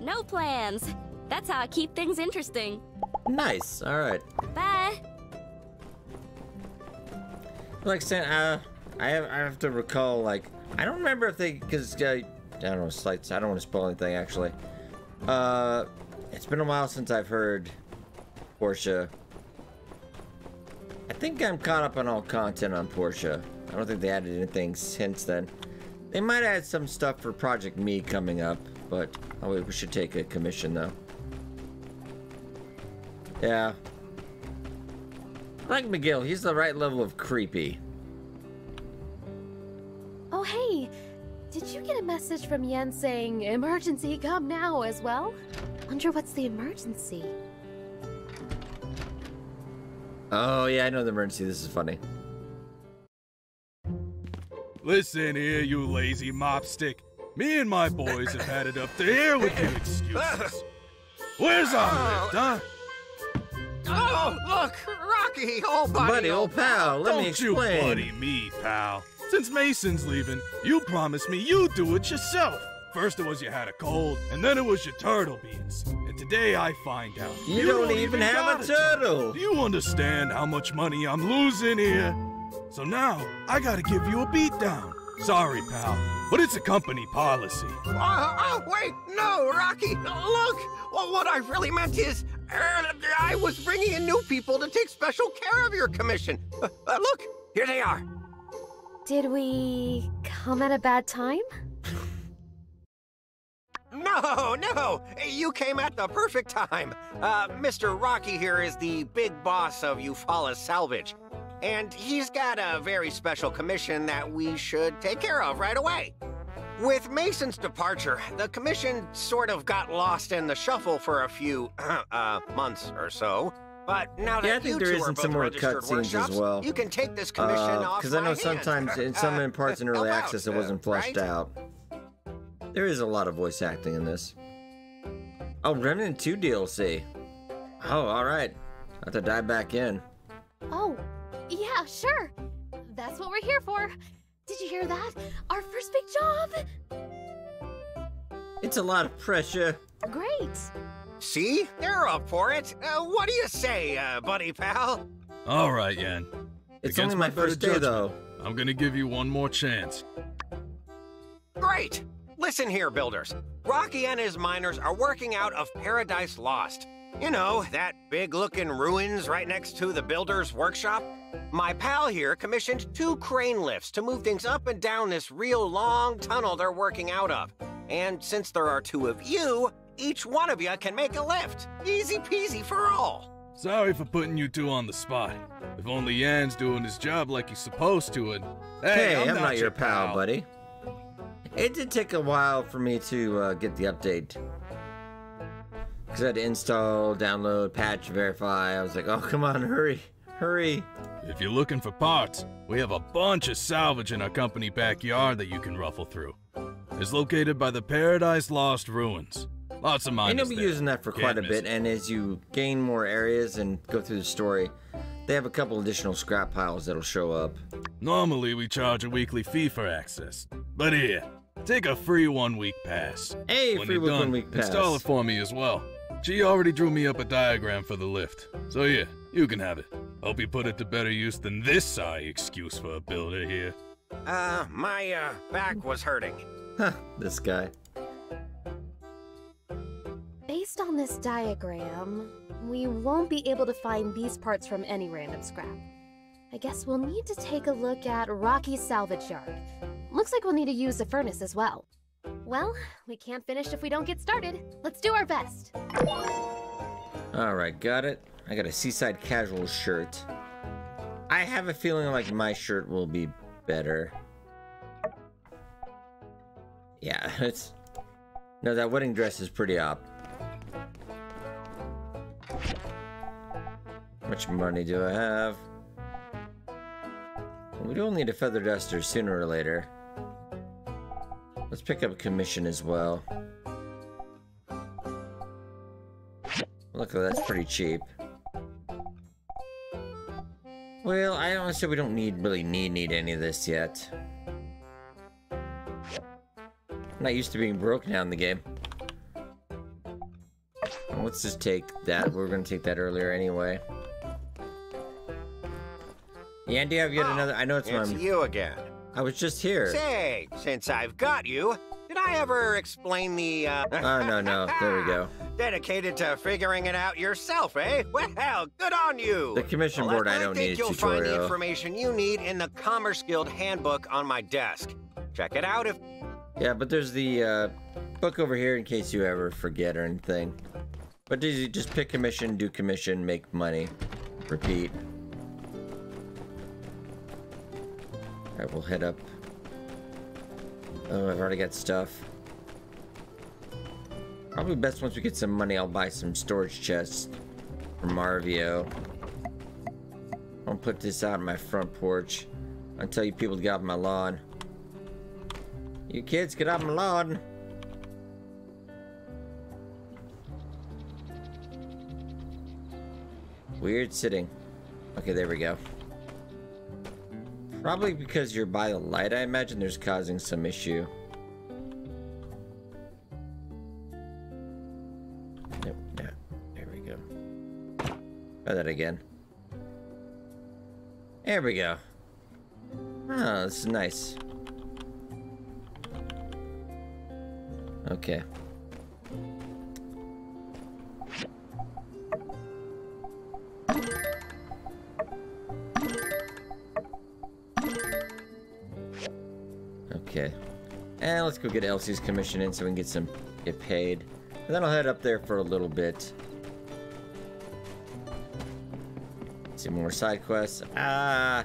No plans. That's how I keep things interesting. Nice. All right. Bye. Like saying, uh, I have, I have to recall, like, I don't remember if they, because, uh, I don't know, slights, I don't want to spoil anything, actually. Uh, it's been a while since I've heard Portia. I think I'm caught up on all content on Portia. I don't think they added anything since then. They might add some stuff for Project Me coming up, but oh, we should take a commission, though. Yeah, I like McGill. He's the right level of creepy. Oh, hey! Did you get a message from Yan saying, emergency, come now as well? Wonder what's the emergency? Oh, yeah, I know the emergency. This is funny. Listen here, you lazy mopstick. Me and my boys have had it up to here with your excuses. Where's our lift, huh? Oh, look, Rocky, old buddy, Buddy, old pal, let Don't me explain. you buddy me, pal. Since Mason's leaving, you promised me you'd do it yourself. First it was you had a cold, and then it was your turtle beans. And today I find out You don't even have a turtle. Do you understand how much money I'm losing here? So now I gotta give you a beatdown. Sorry, pal, but it's a company policy. Oh, oh, wait, no, Rocky, look. Well, what I really meant is, er, I was bringing in new people to take special care of your commission. Uh, uh, look, here they are. Did we come at a bad time? <laughs> No, no, you came at the perfect time. Uh, Mr. Rocky here is the big boss of Eufaula Salvage, and he's got a very special commission that we should take care of right away. With Mason's departure, the commission sort of got lost in the shuffle for a few <clears throat> uh, months or so. But now that Yeah, I think you there two is are in both some more cutscenes as well. You can take this commission off Because I know sometimes in some Uh, parts in early out, access it uh, wasn't fleshed right? out. There is a lot of voice acting in this. Oh, Remnant 2 DLC. Oh, alright. I have to dive back in. Oh, yeah, sure. That's what we're here for. Did you hear that? Our first big job! It's a lot of pressure. Great! See? They're up for it. Uh, what do you say, uh, buddy pal? All right, Yan. It's Against only my better first day, though. I'm gonna give you one more chance. Great! Listen here, builders. Rocky and his miners are working out of Paradise Lost. You know, that big looking ruins right next to the builder's workshop? My pal here commissioned two crane lifts to move things up and down this real long tunnel they're working out of. And since there are two of you, each one of you can make a lift. Easy peasy for all. Sorry for putting you two on the spot. If only Yan's doing his job like he's supposed to, and hey, Hey, I'm, not, your pal, buddy. It did take a while for me to uh, get the update. Because I had to install, download, patch, verify. I was like, oh, come on, hurry, hurry. If you're looking for parts, we have a bunch of salvage in our company backyard that you can ruffle through. It's located by the Paradise Lost ruins. Lots of And miners you'll be there. using that for Can't quite a bit, it. and as you gain more areas and go through the story, they have a couple additional scrap piles that'll show up. Normally, we charge a weekly fee for access. But here, take a free one-week pass. Hey, when free you're week- done, one-week Install it for me as well. She already drew me up a diagram for the lift. So yeah, you can have it. Hope you put it to better use than this sigh excuse for a builder here. Uh, my, uh, back was hurting. <laughs> Huh, this guy. based on this diagram, we won't be able to find these parts from any random scrap. I guess we'll need to take a look at Rocky's salvage yard. Looks like we'll need to use a furnace as well. Well, we can't finish if we don't get started. Let's do our best. Alright, got it. I got a seaside casual shirt. I have a feeling like my shirt will be better. Yeah, <laughs> it's... No, that wedding dress is pretty up. How much money do I have? We will need a feather duster sooner or later. Let's pick up a commission as well. Look, that's pretty cheap. Well, I don't say we don't need really need need any of this yet. I'm not used to being broke now in the game. Let's just take that. We are gonna take that earlier anyway. Yeah, do you have yet oh, another? I know it's, it's you again. I was just here. Say, since I've got you, did I ever explain the, uh... <laughs> oh, no, no. There we go. <laughs> Dedicated to figuring it out yourself, eh? Well, hell, good on you! The commission well, board, I, I don't need a tutorial. I think you'll find the information you need in the Commerce Guild handbook on my desk. Check it out if... Yeah, but there's the, uh, book over here in case you ever forget or anything. But did you just pick commission, do commission, make money, repeat. Alright, we'll head up. Oh, I've already got stuff. Probably best once we get some money, I'll buy some storage chests for Marvio. I'll put this out on my front porch. I'll tell you people to get off my lawn. You kids, get off my lawn. Weird sitting. Okay, there we go. Probably because you're by the light, I imagine there's causing some issue. Yeah, there we go. Try that again. There we go. Oh, this is nice. Okay. Let's go get Elsie's commission in so we can get some get paid. And then I'll head up there for a little bit. See more side quests. Ah.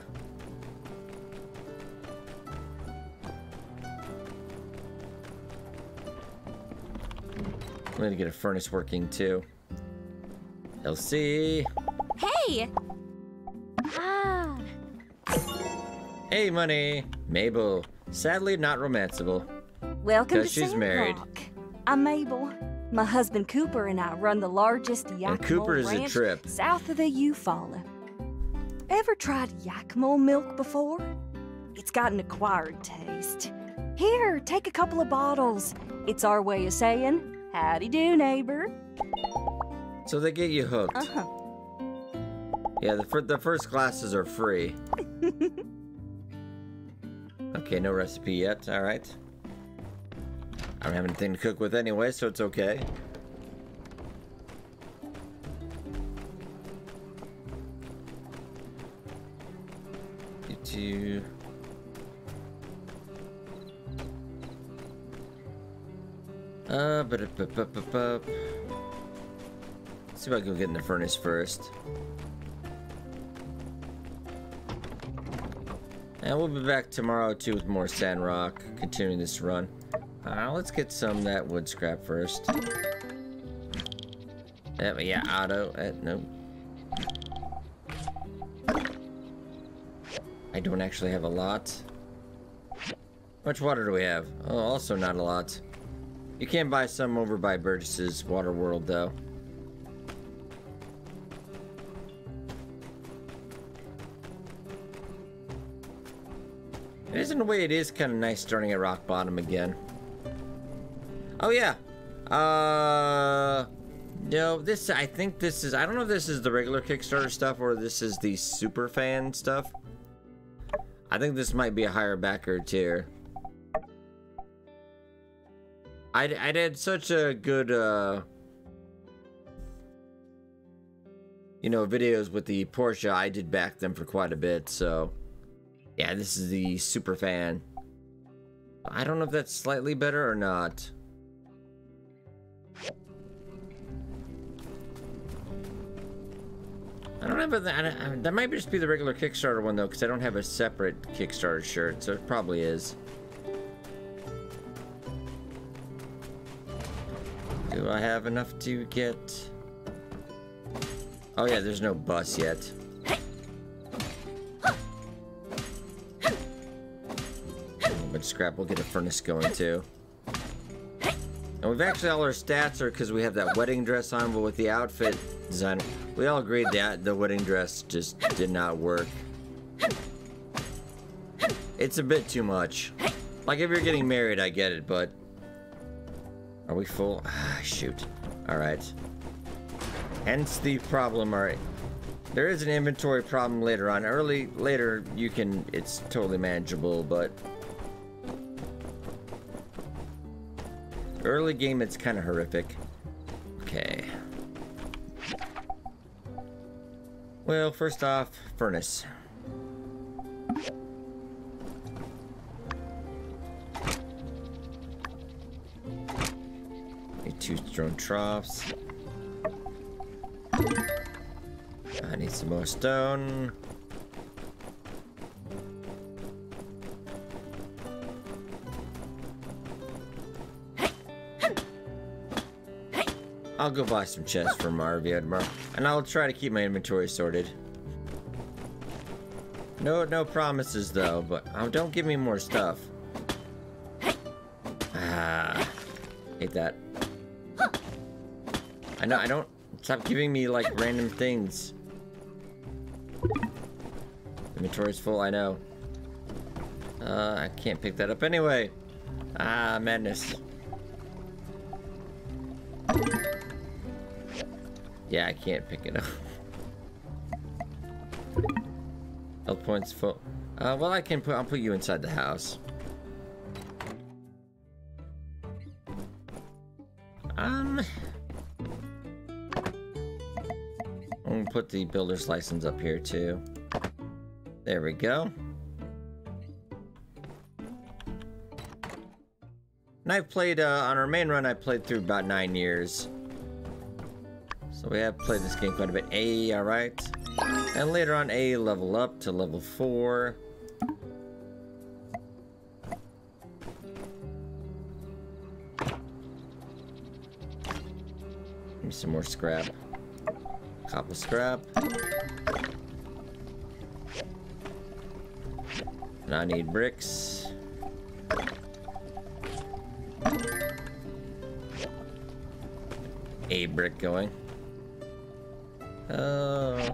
I'm gonna get a furnace working too. Elsie. Hey. Ah. Hey, money. Mabel. Sadly, not romanceable. Welcome to she's Sand married. Rock. I'm Mabel. My husband Cooper and I run the largest is ranch a trip. south of the Eufaula. Ever tried Yakmel milk before? It's got an acquired taste. Here, take a couple of bottles. It's our way of saying, howdy do, neighbor. So they get you hooked. Uh-huh. Yeah, the, the first glasses are free. <laughs> Okay, no recipe yet. Alright. I don't have anything to cook with anyway, so it's okay. You. Uh, but See if I can get in the furnace first. And we'll be back tomorrow too with more Sandrock, continuing this run. Uh, let's get some that wood scrap first. Yeah, yeah, auto. Uh, no. I don't actually have a lot. Much water do we have? Oh, also not a lot. You can buy some over by Burgess's Water World, though. It isn't a way it is kind of nice starting at rock bottom again. Oh yeah. Uh no, this I think this is I don't know if this is the regular Kickstarter stuff or this is the super fan stuff. I think this might be a higher backer tier. I, I did such a good uh you know, videos with the Portia, I did back them for quite a bit, so... Yeah, this is the super fan. I don't know if that's slightly better or not. I don't have a, that might just be the regular Kickstarter one though, because I don't have a separate Kickstarter shirt, so it probably is. Do I have enough to get... Oh yeah, there's no bus yet. But scrap, we'll get a furnace going too. And we've actually, all our stats are because we have that wedding dress on, but with the outfit design, we all agreed that the wedding dress just did not work. It's a bit too much. Like if you're getting married, I get it, but... Are we full? Ah, <sighs> shoot. Alright. Hence the problem, alright. There is an inventory problem later on. Early, later, you can, it's totally manageable, but... Early game, it's kind of horrific. Well, first off, furnace. Need two stone troughs. I need some more stone. I'll go buy some chests from RV tomorrow, and I'll try to keep my inventory sorted. No, no promises though, but oh, don't give me more stuff. Ah, hate that. I know, I don't, stop giving me like random things. Inventory's full, I know. Uh, I can't pick that up anyway. Ah, madness. Yeah, I can't pick it up. Health points full. Uh, well, I can put. I'll put you inside the house. Um, I'm gonna put the builder's license up here too. There we go. And I've played uh, on our main run. I played through about nine years. So we have played this game quite a bit. A, alright. And later on, A level up to level 4. Give me some more scrap. Copper scrap. And I need bricks. A brick going. Uh,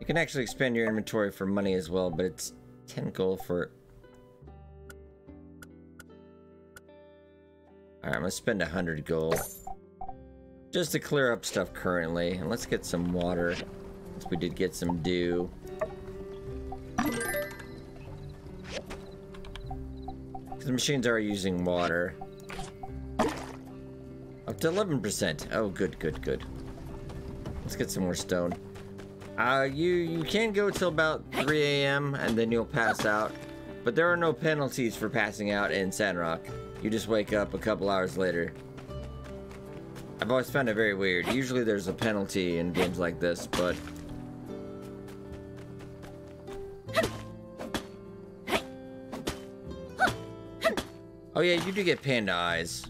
you can actually expand your inventory for money as well, but it's 10 gold for... Alright, I'm gonna spend 100 gold. Just to clear up stuff currently. And let's get some water. Since we did get some dew. The machines are using water. Up to 11%. Oh, good, good, good. Let's get some more stone. Uh, you, you can go till about 3 a.m. and then you'll pass out. But there are no penalties for passing out in Sandrock. You just wake up a couple hours later. I've always found it very weird. Usually there's a penalty in games like this, but... Oh yeah, you do get panda eyes.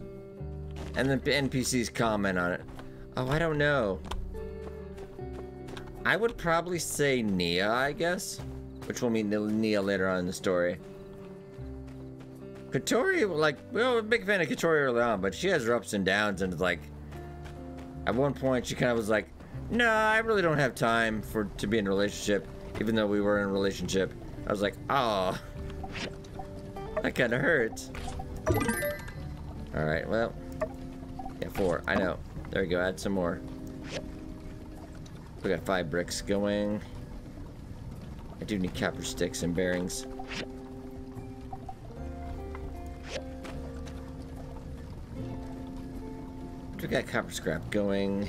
And then NPCs comment on it. Oh, I don't know. I would probably say Nia, I guess. Which will mean Nia later on in the story. Catori, like, well, a big fan of Catori early on, but she has her ups and downs, and like, at one point she kind of was like, "No, I really don't have time for to be in a relationship," even though we were in a relationship. I was like, "Oh, that kind of hurts." All right, well, yeah, four. I know. There we go. Add some more. We got five bricks going. I do need copper sticks and bearings. We got copper scrap going.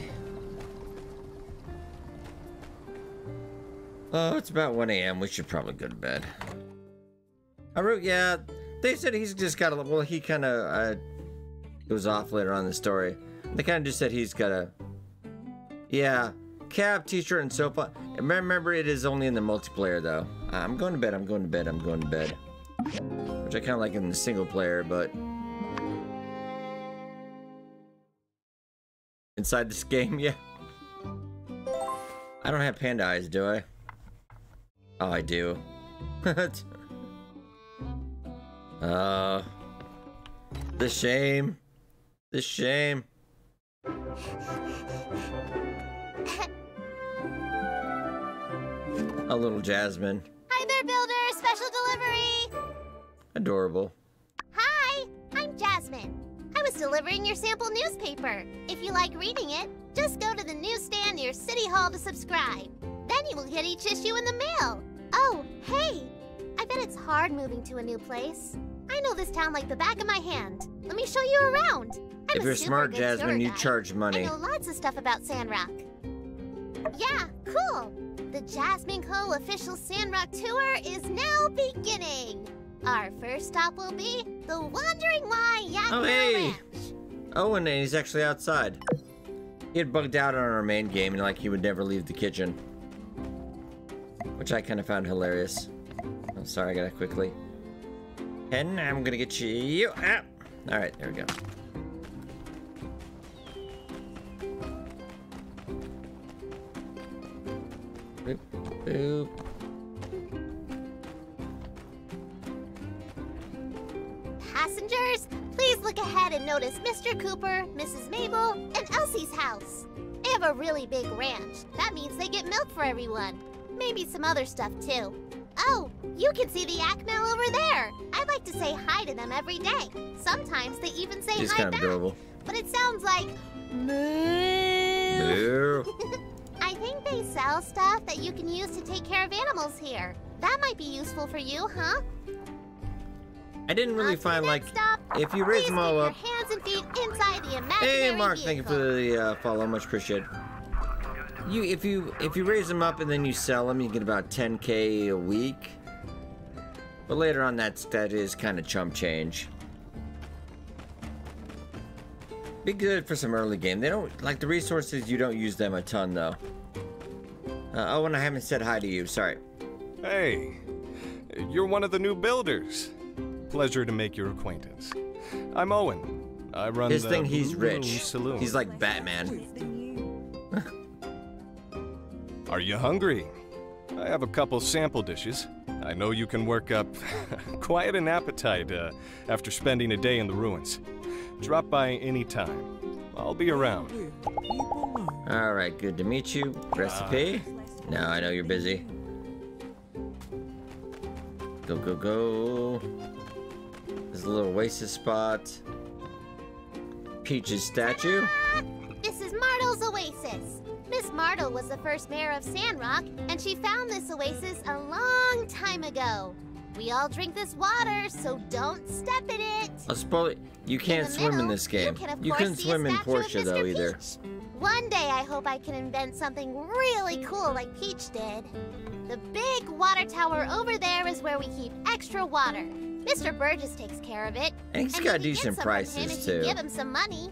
Oh, it's about 1 a.m. We should probably go to bed. Haru, yeah, they said he's just got a, well, he kind of, uh, goes off later on in the story. They kind of just said he's got a, yeah, cap, t-shirt, and sofa. Remember, it is only in the multiplayer, though. I'm going to bed, I'm going to bed, I'm going to bed. Which I kind of like in the single player, but... Inside this <laughs> game, yeah. I don't have panda eyes, do I? Oh, I do. <laughs> uh... The shame. The shame. A little Jasmine. Hi there, Builder! Special delivery! Adorable. Hi, I'm Jasmine. I was delivering your sample newspaper. If you like reading it, just go to the newsstand near City Hall to subscribe. Then you will get each issue in the mail. Oh, hey! I bet it's hard moving to a new place. I know this town like the back of my hand. Let me show you around. I'm if you're smart, Jasmine, you charge money. I know lots of stuff about Sandrock. Yeah, cool. The Jasmine Co. official Sandrock tour is now beginning. Our first stop will be the Wandering Y Yak Oh, hey! Oh, and he's actually outside. He had bugged out on our main game and like he would never leave the kitchen. Which I kind of found hilarious. I'm sorry, I gotta quickly. And I'm gonna get you. Ah. Alright, there we go. Boop. Passengers, please look ahead and notice Mr. Cooper, Mrs. Mabel, and Elsie's house. They have a really big ranch. That means they get milk for everyone. Maybe some other stuff too. Oh, you can see the yak over there. I like to say hi to them every day. Sometimes they even say He's hi kind of back. adorable. But it sounds like moo. Boo. <laughs> <laughs> I think they sell stuff that you can use to take care of animals here. That might be useful for you, huh? I didn't really find like Stop. if you raise them all up. hands and feet inside the imaginary Hey, Mark, thank you for the uh, follow. Much appreciated. You, if you if you raise them up and then you sell them, you get about 10k a week. But later on, that's that is kind of chump change. Be good for some early game. They don't like the resources. You don't use them a ton though. Uh, oh, and I haven't said hi to you. Sorry. Hey, you're one of the new builders. Pleasure to make your acquaintance. I'm Owen. I run His the thing, he's rich. Saloon. He's like Batman. <laughs> Are you hungry? I have a couple sample dishes. I know you can work up <laughs> quite an appetite uh, after spending a day in the ruins. Drop by any time. I'll be around. All right, good to meet you. Recipe? Uh. now I know you're busy. Go, go, go. There's a little oasis spot. Peach's statue. <laughs> This is Martle's Oasis. Miss Martle was the first mayor of Sandrock, and she found this oasis a long time ago. We all drink this water, so don't step in it. Spoil it. You can't the swim in this game. You, can, You couldn't a swim in Portia though Mr. either. One day I hope I can invent something really cool like Peach did. The big water tower over there is where we keep extra water. Mr. Burgess takes care of it. And he's and got decent some from him prices, too. give him some money.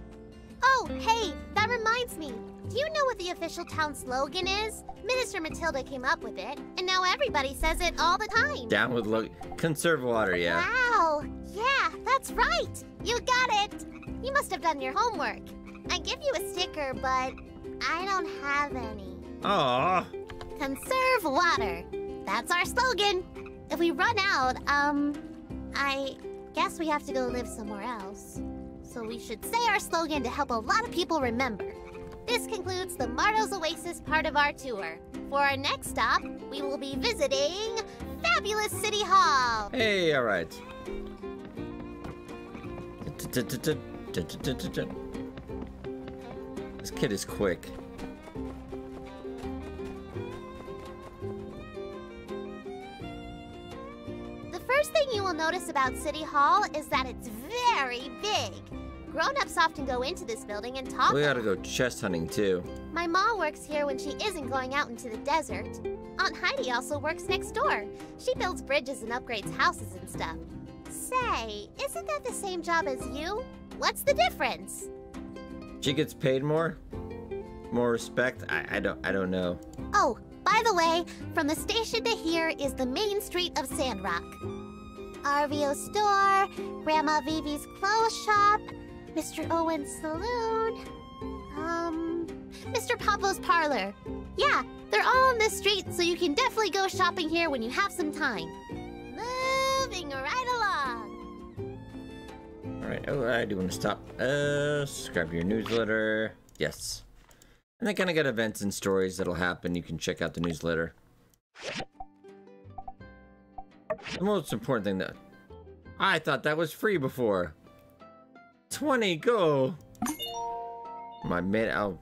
Oh, hey, that reminds me. Do you know what the official town slogan is? Minister Matilda came up with it, and now everybody says it all the time. Down with look. Conserve water, yeah. Wow! Yeah, that's right! You got it! You must have done your homework. I give you a sticker, but I don't have any. Aw. Conserve water. That's our slogan. If we run out, um, I guess we have to go live somewhere else. So we should say our slogan to help a lot of people remember. This concludes the Martle's Oasis part of our tour. For our next stop, we will be visiting Fabulous City Hall. Hey, all right. This kid is quick. The first thing you will notice about City Hall is that it's very big. Grown-ups often go into this building and talk. We gotta go chest hunting too. My mom works here when she isn't going out into the desert. Aunt Heidi also works next door. She builds bridges and upgrades houses and stuff. Say, isn't that the same job as you? What's the difference? She gets paid more? More respect? I, I don't I don't know. Oh, by the way, from the station to here is the main street of Sandrock. Arvio store, Grandma Vivi's clothes shop, Mr. Owen's saloon, um, Mr. Pablo's parlor. Yeah, they're all on this street, so you can definitely go shopping here when you have some time. Moving right along. Alright, oh, I do want to stop. Uh, subscribe to your newsletter. Yes. And they kind of got events and stories that'll happen. You can check out the newsletter. The most important thing that... I thought that was free before. 20, go! My mid... Oh.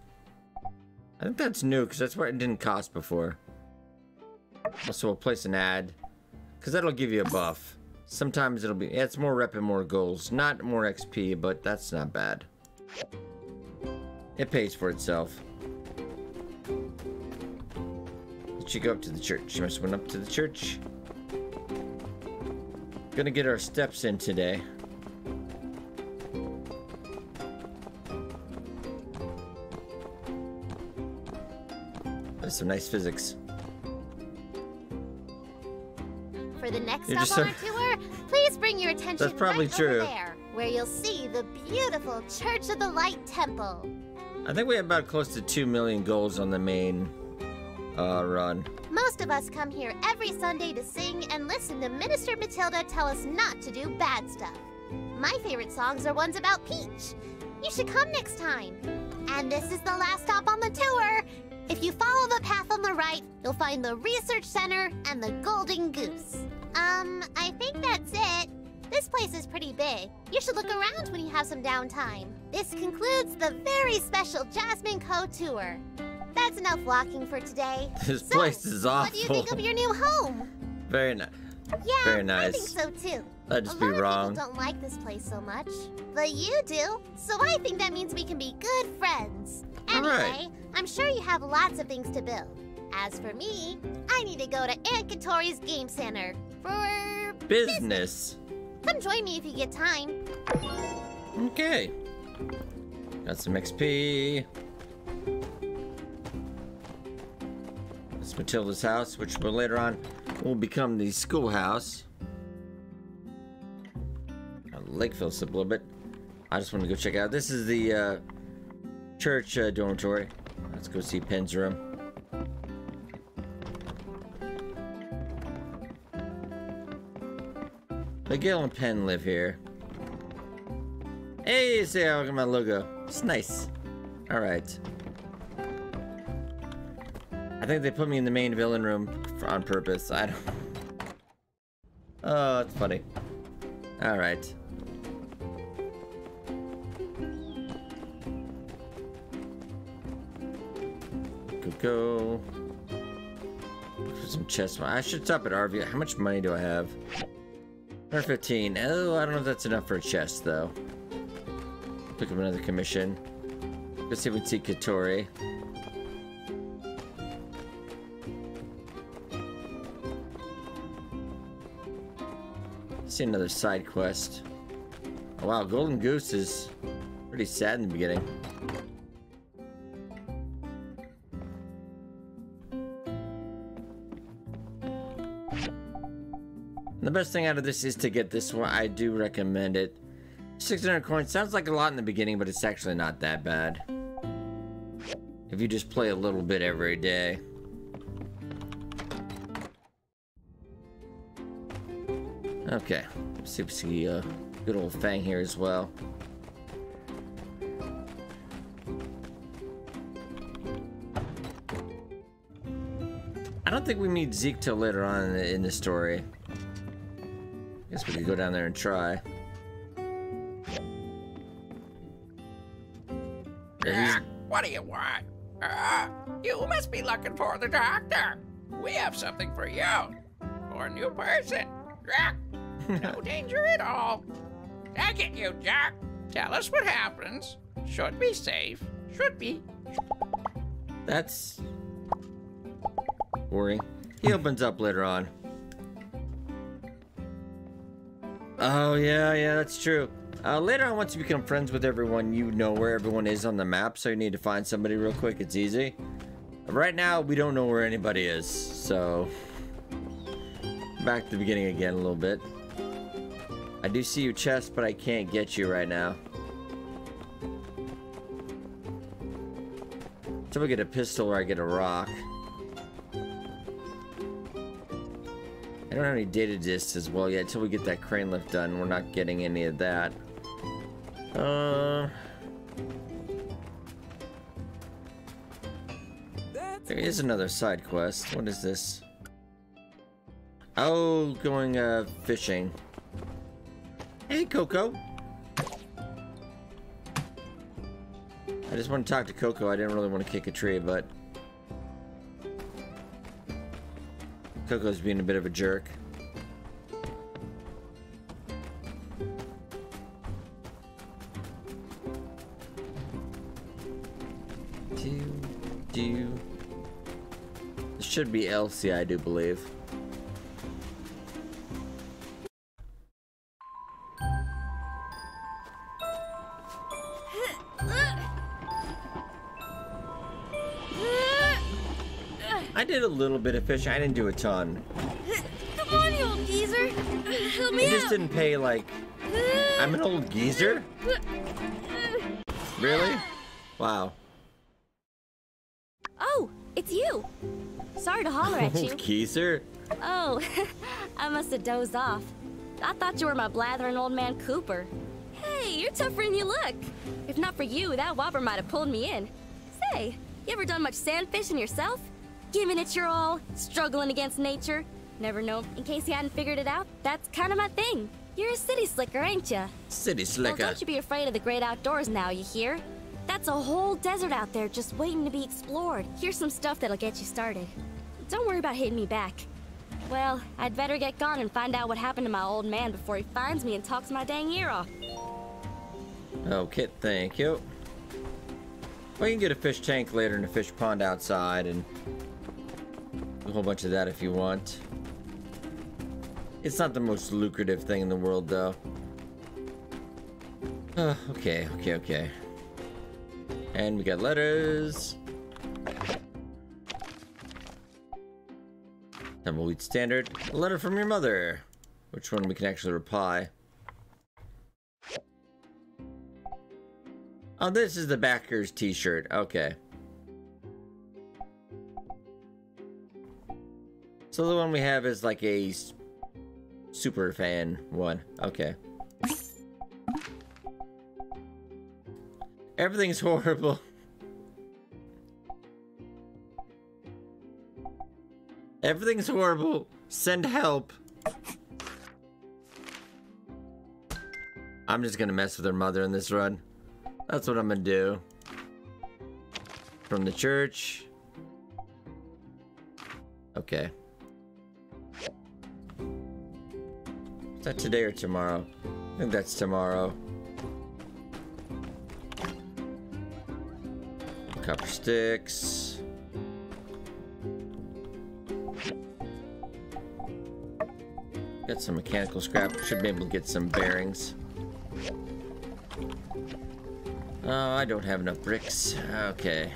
I think that's new, because that's what it didn't cost before. So we'll place an ad. Because that'll give you a buff. Sometimes it'll be... Yeah, it's more rep and more goals. Not more XP, but that's not bad. It pays for itself. Did she go up to the church? She must went up to the church. Gonna get our steps in today. Some nice physics. For the next You're stop on our tour, please bring your attention That's probably right true. over there, where you'll see the beautiful Church of the Light Temple. I think we have about close to 2 million goals on the main uh, run. Most of us come here every Sunday to sing and listen to Minister Matilda tell us not to do bad stuff. My favorite songs are ones about Peach. You should come next time. And this is the last stop on the tour. If you follow the path on the right, you'll find the Research Center and the Golden Goose. Um, I think that's it. This place is pretty big. You should look around when you have some downtime. This concludes the very special Jasmine Co. tour. That's enough walking for today. <laughs> This place is awful. What do you think of your new home? Very nice. Yeah, Very I think so too. I'd just a be wrong. people don't like this place so much, but you do. So I think that means we can be good friends. Anyway. I'm sure you have lots of things to build. As for me, I need to go to Aunt Catori's Game Center for Business. Come join me if you get time. Okay. Got some XP. It's Matilda's house, which will later on will become the schoolhouse. Lakeville a little bit. I just want to go check out. This is the uh, church uh, dormitory. Let's go see Pen's room. Miguel and Penn live here. Hey, say I at my logo. It's nice. Alright. I think they put me in the main villain room for, on purpose. I don't... <laughs> Oh, it's funny. Alright. Go, go. For some chest. I should stop at RV. How much money do I have? 115. Oh, I don't know if that's enough for a chest, though. Pick up another commission. Let's see if we can see Catori. See another side quest. Oh, wow, Golden Goose is pretty sad in the beginning. The best thing out of this is to get this one. I do recommend it. 600 coins sounds like a lot in the beginning, but it's actually not that bad. If you just play a little bit every day. Okay, see if we see uh, good old Fang here as well. I don't think we meet Zeke till later on in the story. Guess we could go down there and try. Yeah, What do you want? Ah, you must be looking for the doctor. We have something for you. For a new person. Ah, no <laughs> danger at all. Take it, you Jack. Tell us what happens. Should be safe. Should be. That's worrying. He opens up later on. Oh, yeah, yeah, that's true. Uh, later on, once you become friends with everyone, you know where everyone is on the map, so you need to find somebody real quick. It's easy. Right now, we don't know where anybody is, so... Back to the beginning again a little bit. I do see your chest, but I can't get you right now. Until we get a pistol or I get a rock. I don't have any data discs as well yet. Until we get that crane lift done, we're not getting any of that. Uh... There is another side quest. What is this? Oh, going uh, fishing. Hey, Coco. I just want to talk to Coco. I didn't really want to kick a tree, but... Coco's being a bit of a jerk. Do, do. This should be Elsie, I do believe. Little bit of fishing. I didn't do a ton. Come on, you old geezer. Help me You just out. didn't pay like. I'm an old geezer. Really? Wow. Oh, it's you. Sorry to holler at you. <laughs> Geezer. Oh, <laughs> I must have dozed off. I thought you were my blathering old man Cooper. Hey, you're tougher than you look. If not for you, that whopper might have pulled me in. Say, you ever done much sand fishing yourself? Giving it your all, struggling against nature? Never know. In case you hadn't figured it out, that's kind of my thing. You're a city slicker, ain't ya? City slicker. Well, don't you be afraid of the great outdoors now, you hear? That's a whole desert out there just waiting to be explored. Here's some stuff that'll get you started. Don't worry about hitting me back. Well, I'd better get gone and find out what happened to my old man before he finds me and talks my dang ear off. Okay, thank you. You can get a fish tank later in a fish pond outside and a whole bunch of that if you want. It's not the most lucrative thing in the world, though. Uh, okay, okay, okay. And we got letters. Tumbleweed Standard. A letter from your mother. Which one we can actually reply. Oh, this is the backers t-shirt. Okay. So the one we have is like a super fan one. Okay. Everything's <laughs> horrible. Everything's horrible. Send help. I'm just gonna mess with her mother in this run. That's what I'm gonna do. From the church. Okay. That today or tomorrow? I think that's tomorrow. Copper sticks. Got some mechanical scrap. Should be able to get some bearings. Oh, I don't have enough bricks. Okay.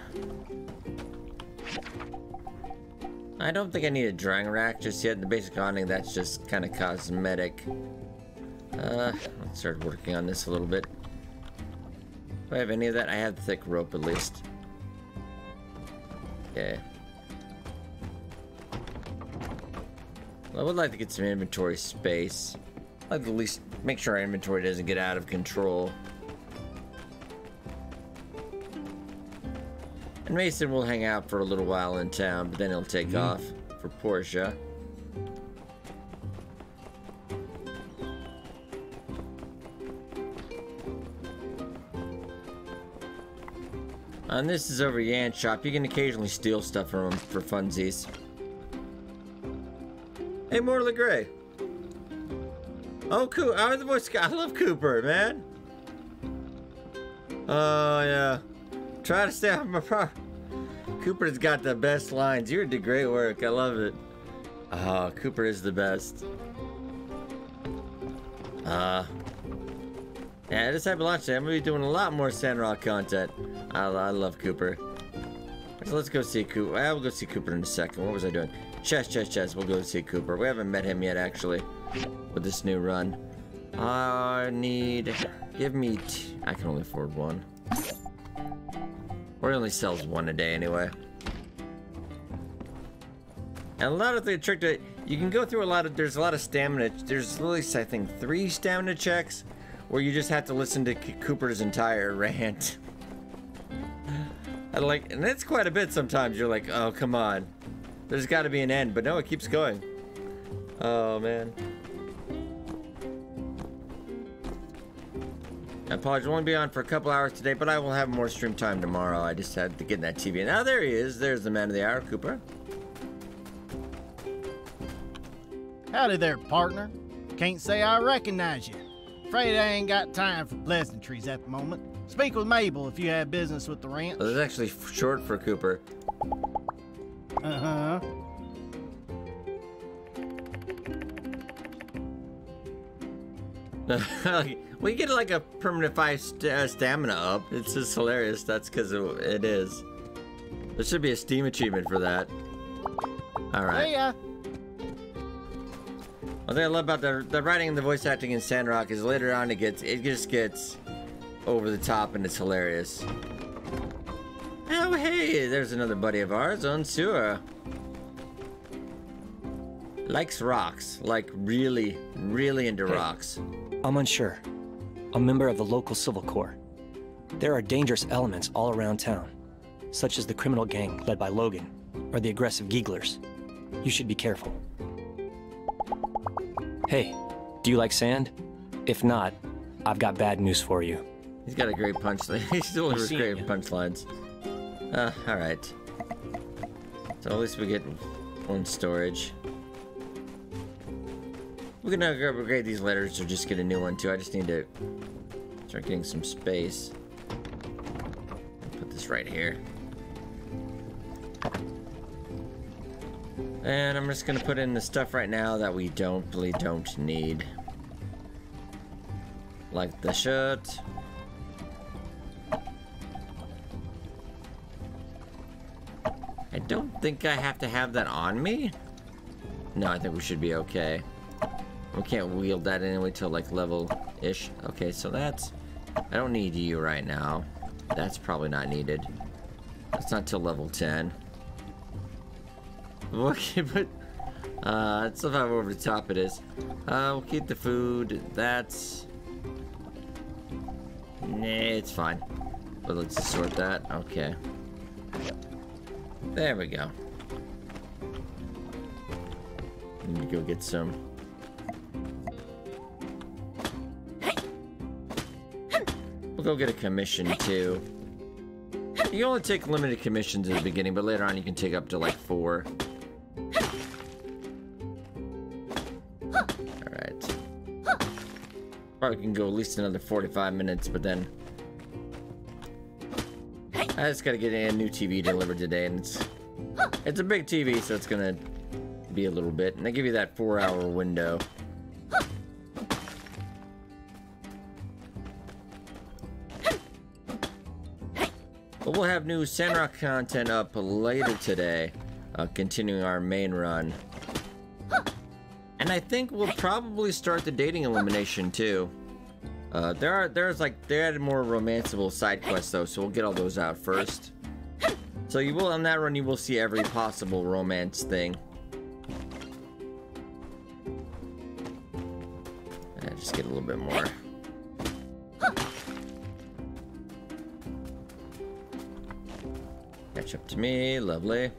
I don't think I need a drying rack just yet. The basic awning, that's just kind of cosmetic. Uh, let's start working on this a little bit. Do I have any of that? I have thick rope at least. Okay. I would like to get some inventory space. I'd like at least make sure our inventory doesn't get out of control. And Mason will hang out for a little while in town, but then he'll take Mhm. off for Portia. And this is over Yan shop. You can occasionally steal stuff from him for funsies. Hey, Morley Gray. Oh, cool. I the voice. I love Cooper, man. Oh, yeah. Try to stay on my pro. Cooper's got the best lines. You did great work. I love it. Oh, Cooper is the best. Uh, yeah, this type of launch day, I'm gonna be doing a lot more Sandrock content. I, I love Cooper. So let's go see Cooper. Well, we'll go see Cooper in a second. What was I doing? Chess, chess, chess. We'll go see Cooper. We haven't met him yet, actually, with this new run. I need... Give me... I can only afford one. Or he only sells one a day, anyway. And a lot of the trick that you can go through a lot of there's a lot of stamina. There's at least I think three stamina checks where you just have to listen to Cooper's entire <laughs> rant. I like, and it's quite a bit sometimes. You're like, oh come on, there's got to be an end, but no, it keeps going. Oh man. I apologize, I won't be on for a couple hours today, but I will have more stream time tomorrow. I just had to get in that TV. Now there he is. There's the man of the hour, Cooper. Howdy there, partner. Can't say I recognize you. Afraid I ain't got time for pleasantries at the moment. Speak with Mabel if you have business with the ranch. Oh, that's actually short for Cooper. Uh-huh. <laughs> we get like a permanent five st uh, stamina up. It's just hilarious. That's because it is. There should be a Steam achievement for that. All right. See ya. One thing I love about the, the writing and the voice acting in Sandrock is later on it gets it just gets over the top and it's hilarious. Oh hey, there's another buddy of ours, Unsuur. Likes rocks, like really, really into Hey. rocks. I'm Unsuur. A member of the local civil corps. There are dangerous elements all around town, such as the criminal gang led by Logan, or the aggressive Geeglers. You should be careful. Hey, do you like sand? If not, I've got bad news for you. He's got a great punchline. <laughs> He's seen great punchlines. Uh, alright. So at least we get one storage. We can upgrade these letters or just get a new one too. I just need to start getting some space. Put this right here. And I'm just gonna put in the stuff right now that we don't really don't need. Like the shirt. I don't think I have to have that on me. No, I think we should be okay. We can't wield that anyway till like level-ish. Okay, so that's... I don't need you right now. That's probably not needed. That's not till level 10. <laughs> Okay, but... Uh, see how over the top it is. Uh, we'll keep the food. That's... Nah, it's fine. But let's just sort that. Okay. There we go. Need to go get some. Go get a commission too. You only take limited commissions at the beginning, but later on you can take up to like four. Alright. Probably can go at least another 45 minutes, but then I just gotta get a new TV delivered today, and it's it's a big TV, so it's gonna be a little bit. And they give you that four-hour window. Have new Sandrock content up later today, uh, continuing our main run. And I think we'll probably start the dating elimination too. Uh, there are there's like they added more romanceable side quests though, so we'll get all those out first. So you will on that run you will see every possible romance thing. And just get a little bit more. Me, lovely.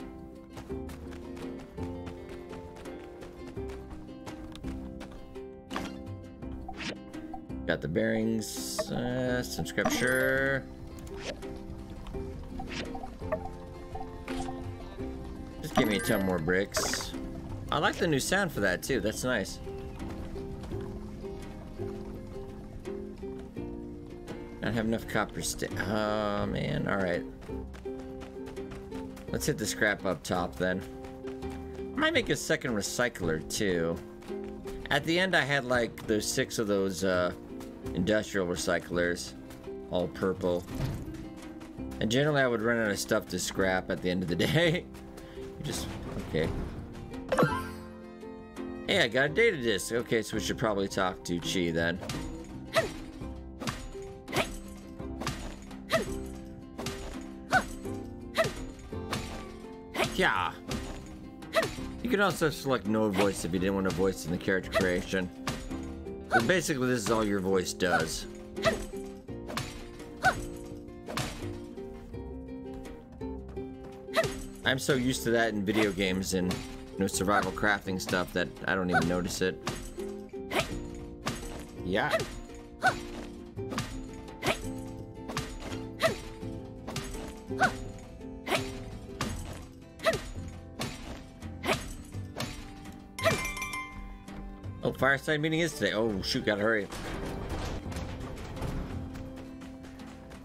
Got the bearings, uh, some scripture. Just give me a ton more bricks. I like the new sound for that too, that's nice. Don't have enough copper stick. Oh man, alright. Let's hit the scrap up top then. I might make a second recycler too. At the end, I had like those six of those uh, industrial recyclers, all purple. And generally, I would run out of stuff to scrap at the end of the <laughs> day. just okay. Hey, I got a data disk. Okay, so we should probably talk to Qi then. You can also select no voice if you didn't want a voice in the character creation. But basically, this is all your voice does. I'm so used to that in video games and you know survival crafting stuff that I don't even notice it. Yeah. Fireside meeting is today. Oh shoot, gotta hurry.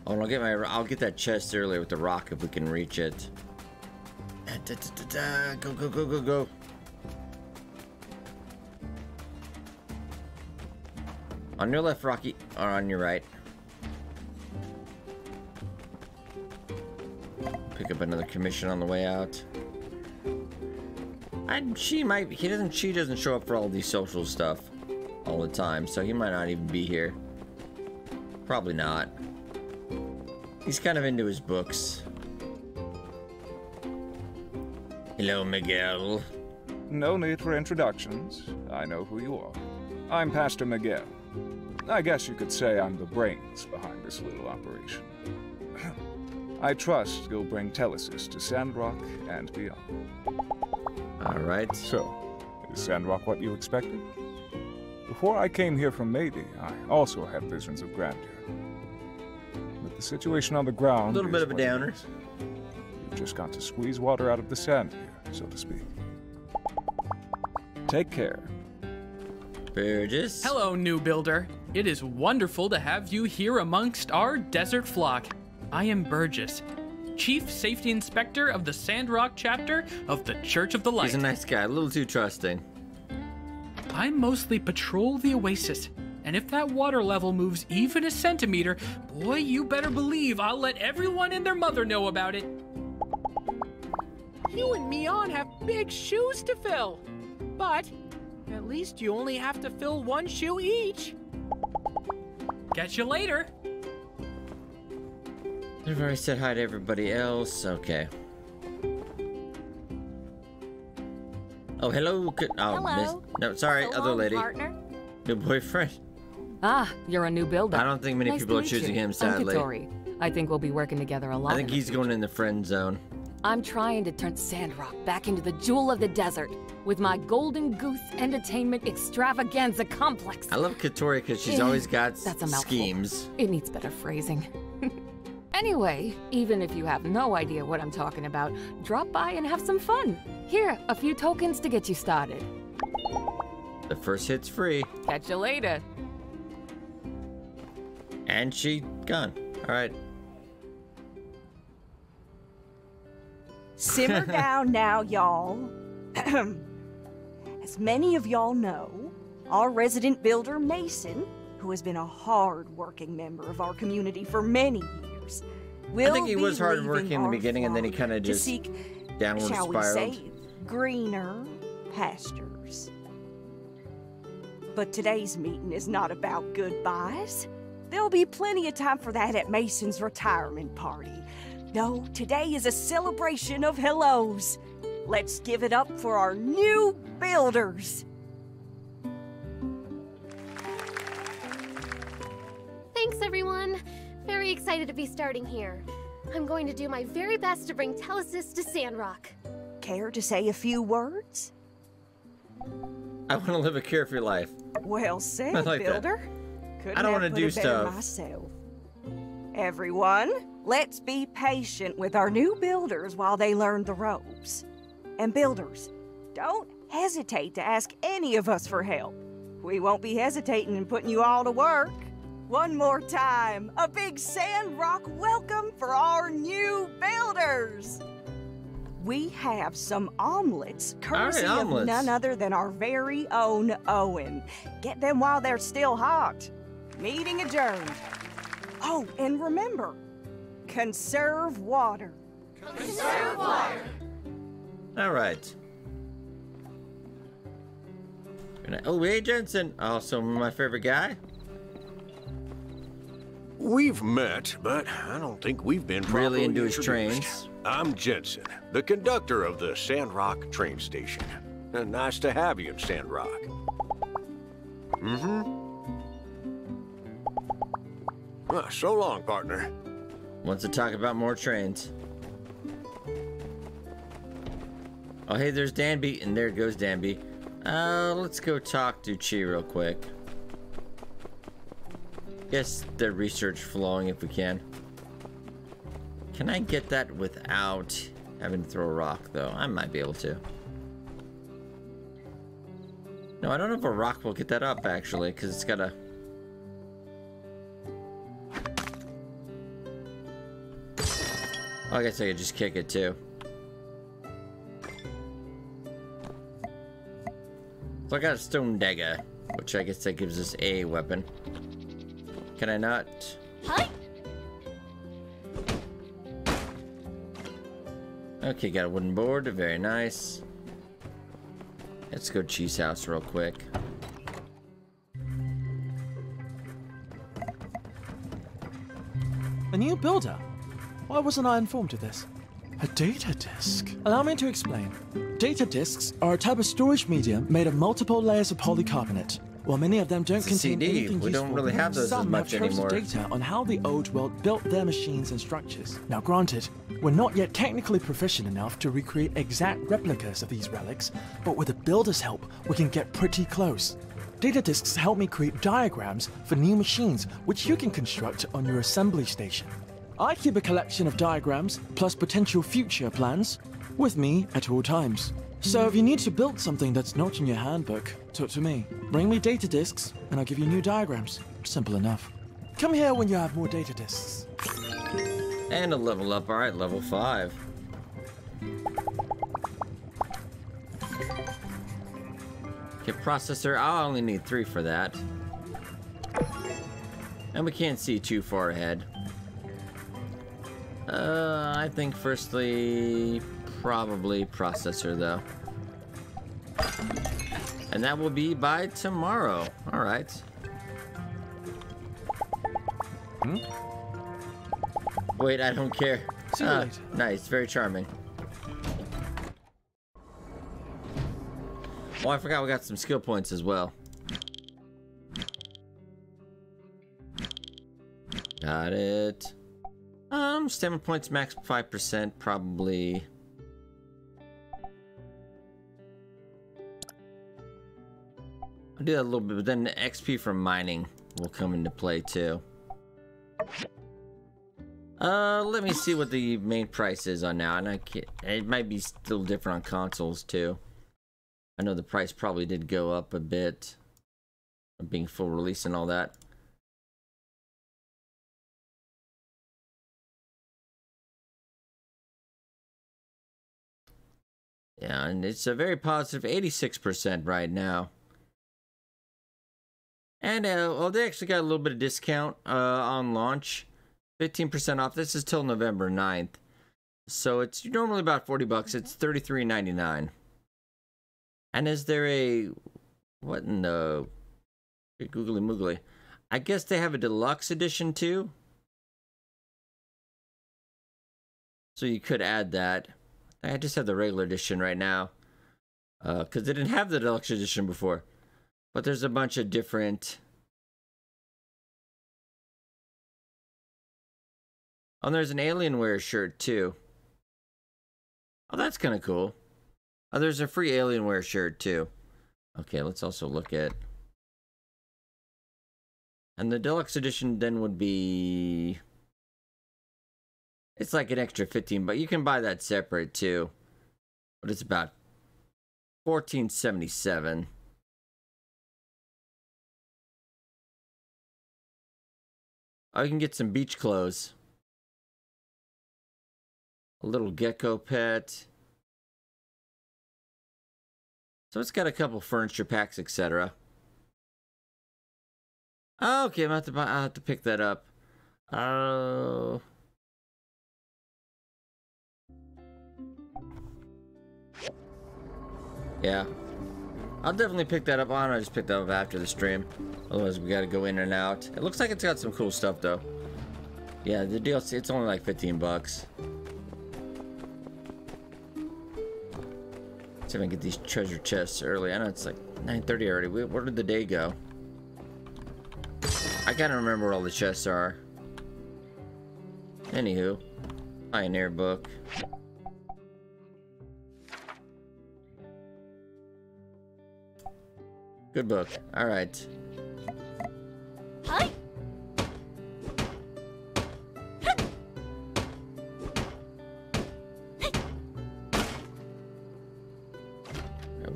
Oh, I'll get my I'll get that chest earlier with the rock if we can reach it. Da, da, da. Go go go go go. On your left, Rocky, or on your right. Pick up another commission on the way out. And she might he doesn't she doesn't show up for all these social stuff all the time, so he might not even be here. Probably not. He's kind of into his books. Hello, Miguel. No need for introductions. I know who you are. I'm Pastor Miguel. I guess you could say I'm the brains behind this little operation. <clears throat> I trust you'll bring Telesis to Sandrock and beyond. All right. So, is Sandrock what you expected? Before I came here from Mayday, I also had visions of grandeur. But the situation on the ground. A little bit of a downer. You've just got to squeeze water out of the sand here, so to speak. Take care. Burgess. Hello, new builder. It is wonderful to have you here amongst our desert flock. I am Burgess, Chief Safety Inspector of the Sandrock chapter of the Church of the Light. He's a nice guy, a little too trusting. I mostly patrol the oasis, and if that water level moves even a centimeter, boy, you better believe I'll let everyone and their mother know about it. You and Mian have big shoes to fill. But at least you only have to fill one shoe each. Catch you later. I've already said hi to everybody else. Okay. Oh, hello. good- Oh, Hello. miss. No, sorry, So other lady. partner. New boyfriend. Ah, you're a new builder. I don't think many Nice people are choosing you. him, I'm sadly. Catori. I think we'll be working together a lot. I think he's going in the friend zone. I'm trying to turn Sandrock back into the jewel of the desert with my Golden Goose Entertainment Extravaganza Complex. I love Catori because she's Eh, always got that's a mouthful. schemes. It needs better phrasing. Anyway, even if you have no idea what I'm talking about, drop by and have some fun. Here, a few tokens to get you started. The first hit's free. Catch you later. And she gone. All right. Simmer <laughs> down now, y'all. <clears throat> As many of y'all know, our resident builder, Mason, who has been a hard-working member of our community for many years, will I think he was hardworking in the beginning and then he kind of just seek, downward shall we spiraled. say, greener pastures. But today's meeting is not about goodbyes. There'll be plenty of time for that at Mason's retirement party. No, today is a celebration of hellos. Let's give it up for our new builders. Thanks, everyone. Very excited to be starting here. I'm going to do my very best to bring Telesis to Sandrock. Care to say a few words? I want to live a carefree life. Well <laughs> said, I like that. builder. Couldn't I don't wanna do it stuff. Myself. Everyone, let's be patient with our new builders while they learn the ropes. And builders, don't hesitate to ask any of us for help. We won't be hesitating in putting you all to work. One more time, a big sand rock welcome for our new builders. we have some omelets, All right, courtesy omelets. of none other than our very own Owen. Get them while they're still hot. Meeting adjourned. Oh, and remember, conserve water. Conserve water. All right. And I- Oh, hey, Jensen. Also my favorite guy. We've met, but I don't think we've been Really into his introduced. trains. I'm Jensen, the conductor of the Sandrock train station. Uh, Nice to have you in Sandrock. Mm-hmm. Ah, so long, partner. Wants to talk about more trains. Oh, hey, there's Danby, and there goes Danby. Uh, let's go talk to Qi real quick. Guess the research flowing if we can. Can I get that without having to throw a rock, though? I might be able to. No, I don't know if a rock will get that up, actually, because it's got a... Oh, I guess I could just kick it, too. So I got a stone dagger, which I guess that gives us a weapon. Can I not? Hi. Okay, got a wooden board. Very nice. Let's go Qi's house real quick. A new builder? Why wasn't I informed of this? A data disk? Allow me to explain. Data disks are a type of storage medium made of multiple layers of polycarbonate. While many of them don't It's contain CD. anything We don't useful, really have those as some much have anymore. data on how the old world built their machines and structures. Now, granted, we're not yet technically proficient enough to recreate exact replicas of these relics, but with a builder's help, we can get pretty close. Data disks help me create diagrams for new machines, which you can construct on your assembly station. I keep a collection of diagrams, plus potential future plans, with me at all times. So if you need to build something that's not in your handbook, talk to me. Bring me data disks, and I'll give you new diagrams. Simple enough. Come here when you have more data disks. And a level up. All right, level five. Okay, processor. I only need three for that. And we can't see too far ahead. Uh, I think firstly, probably processor though. And that will be by tomorrow. All right. Hmm? Wait, I don't care. See you later. Nice, very charming. Oh, I forgot we got some skill points as well. Got it. Um, stamina points max 5%, probably. Do that a little bit, but then the XP from mining will come into play too. Uh, let me see what the main price is on now, and I can It might be still different on consoles too. I know the price probably did go up a bit, being full release and all that. Yeah, and it's a very positive 86% right now. And, uh, well, they actually got a little bit of discount uh, on launch. 15% off. This is till November 9th. So it's normally about 40 bucks. It's 33.99. And is there a what in the googly moogly? I guess they have a deluxe edition too. So you could add that. I just have the regular edition right now. Uh, cuz they didn't have the deluxe edition before. But there's a bunch of different Oh, and there's an Alienware shirt too. Oh, that's kind of cool. Oh, there's a free Alienware shirt too. Okay, let's also look at. And the deluxe edition then would be. It's like an extra 15, but you can buy that separate too. But it's about 1477. I can get some beach clothes. A little gecko pet. So it's got a couple furniture packs, etc. Okay, I'm have to buy, i have to pick that up. Oh. Yeah. I'll definitely pick that up on. I just picked that up after the stream. Otherwise, we gotta go in and out. It looks like it's got some cool stuff, though. Yeah, the DLC, it's only like 15 bucks. See if I can get these treasure chests early. I know it's like 9.30 already. Where did the day go? I gotta remember where all the chests are. Anywho. Pioneer book. Good book. Alright. Hi.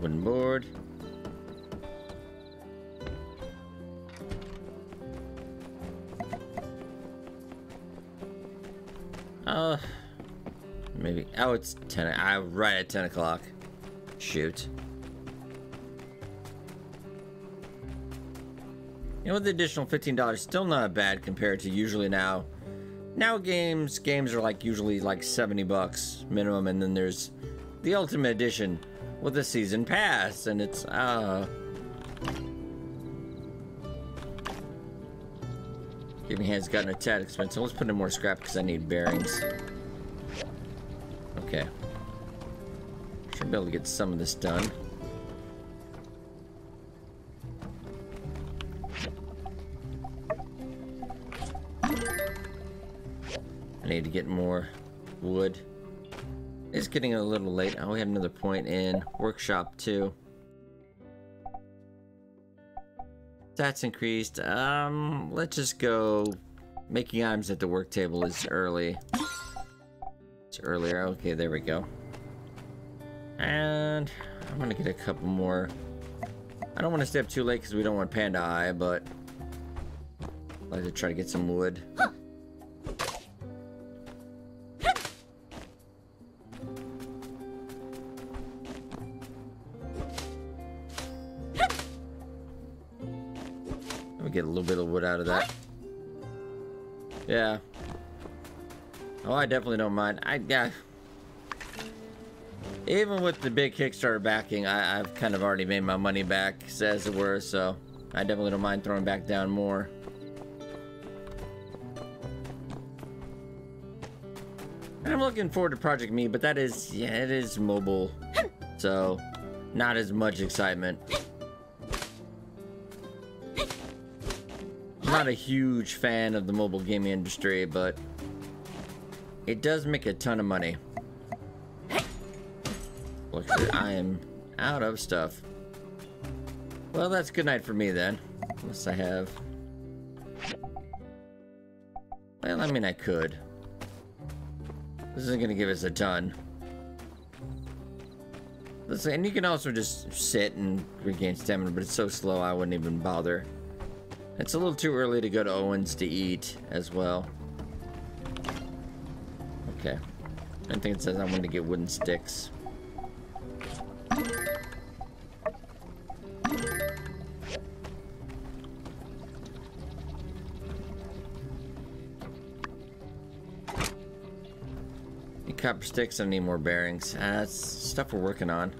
Wooden board. Uh, maybe. Oh, it's 10. I right at 10 o'clock. Shoot. Know, with the additional $15, still not bad compared to usually now. Now games, games are like usually like 70 bucks minimum, and then there's the Ultimate Edition with a season pass, and it's, uh... Giving Hand's gotten a tad expensive. Let's put in more scrap because I need bearings. Okay. Should be able to get some of this done. I need to get more wood. It's getting a little late. Oh, we have another point in workshop too. Stats increased. Um, let's just go. Making items at the work table is early. It's earlier. Okay, there we go. And I'm gonna get a couple more. I don't want to stay up too late because we don't want Panda Eye, but I'd like to try to get some wood. Let out of that. Yeah. Oh, I definitely don't mind. I yeah. Even with the big Kickstarter backing, I, have kind of already made my money back, as it were, so I definitely don't mind throwing back down more. I'm looking forward to Project Me, but that is, yeah, it is mobile, so not as much excitement. I'm not a huge fan of the mobile gaming industry, but it does make a ton of money. Look, I am out of stuff. Well, that's good night for me then. Unless I have... Well, I mean, I could. This isn't gonna give us a ton. Listen, and you can also just sit and regain stamina, but it's so slow I wouldn't even bother. It's a little too early to go to Owen's to eat as well. Okay. I think it says I'm going to get wooden sticks. Need copper sticks, I need more bearings. Uh, that's stuff we're working on.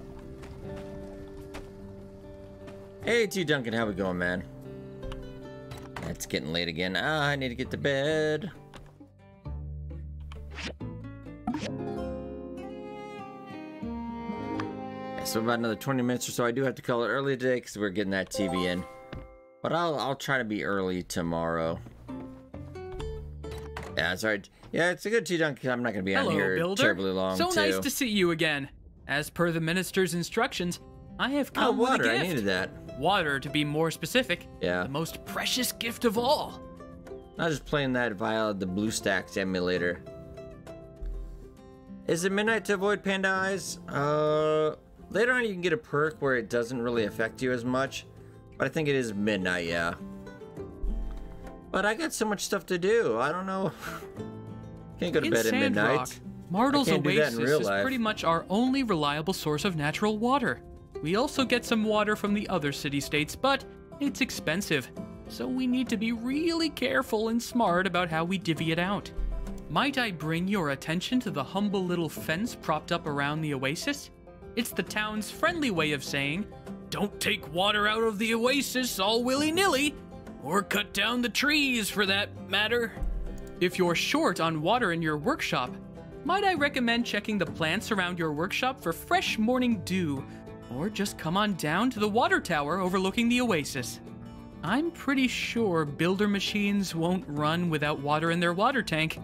Hey, T Duncan, how we going, man? It's getting late again. Ah, I need to get to bed. So about another 20 minutes or so. I do have to call it early today because we're getting that TV in. But I'll I'll try to be early tomorrow. Yeah, it's alright. Yeah, it's a good tea Dunk. I'm not gonna be Hello, on here Builder. terribly long. So too. nice to see you again. As per the minister's instructions, I have come Oh, water, with a I needed that. Water, to be more specific. Yeah. The most precious gift of all. I was just playing that via the BlueStacks emulator. Is it midnight to avoid panda eyes? Uh, later on you can get a perk where it doesn't really affect you as much, but I think it is midnight, yeah. But I got so much stuff to do. I don't know. <laughs> Can't go to in bed at midnight. Sandrock, Martle's I can't do that Oasis is life. pretty much our only reliable source of natural water. We also get some water from the other city states, but it's expensive, so we need to be really careful and smart about how we divvy it out. Might I bring your attention to the humble little fence propped up around the oasis? It's the town's friendly way of saying, don't take water out of the oasis all willy nilly, or cut down the trees for that matter. If you're short on water in your workshop, might I recommend checking the plants around your workshop for fresh morning dew, or just come on down to the water tower overlooking the oasis. I'm pretty sure builder machines won't run without water in their water tank.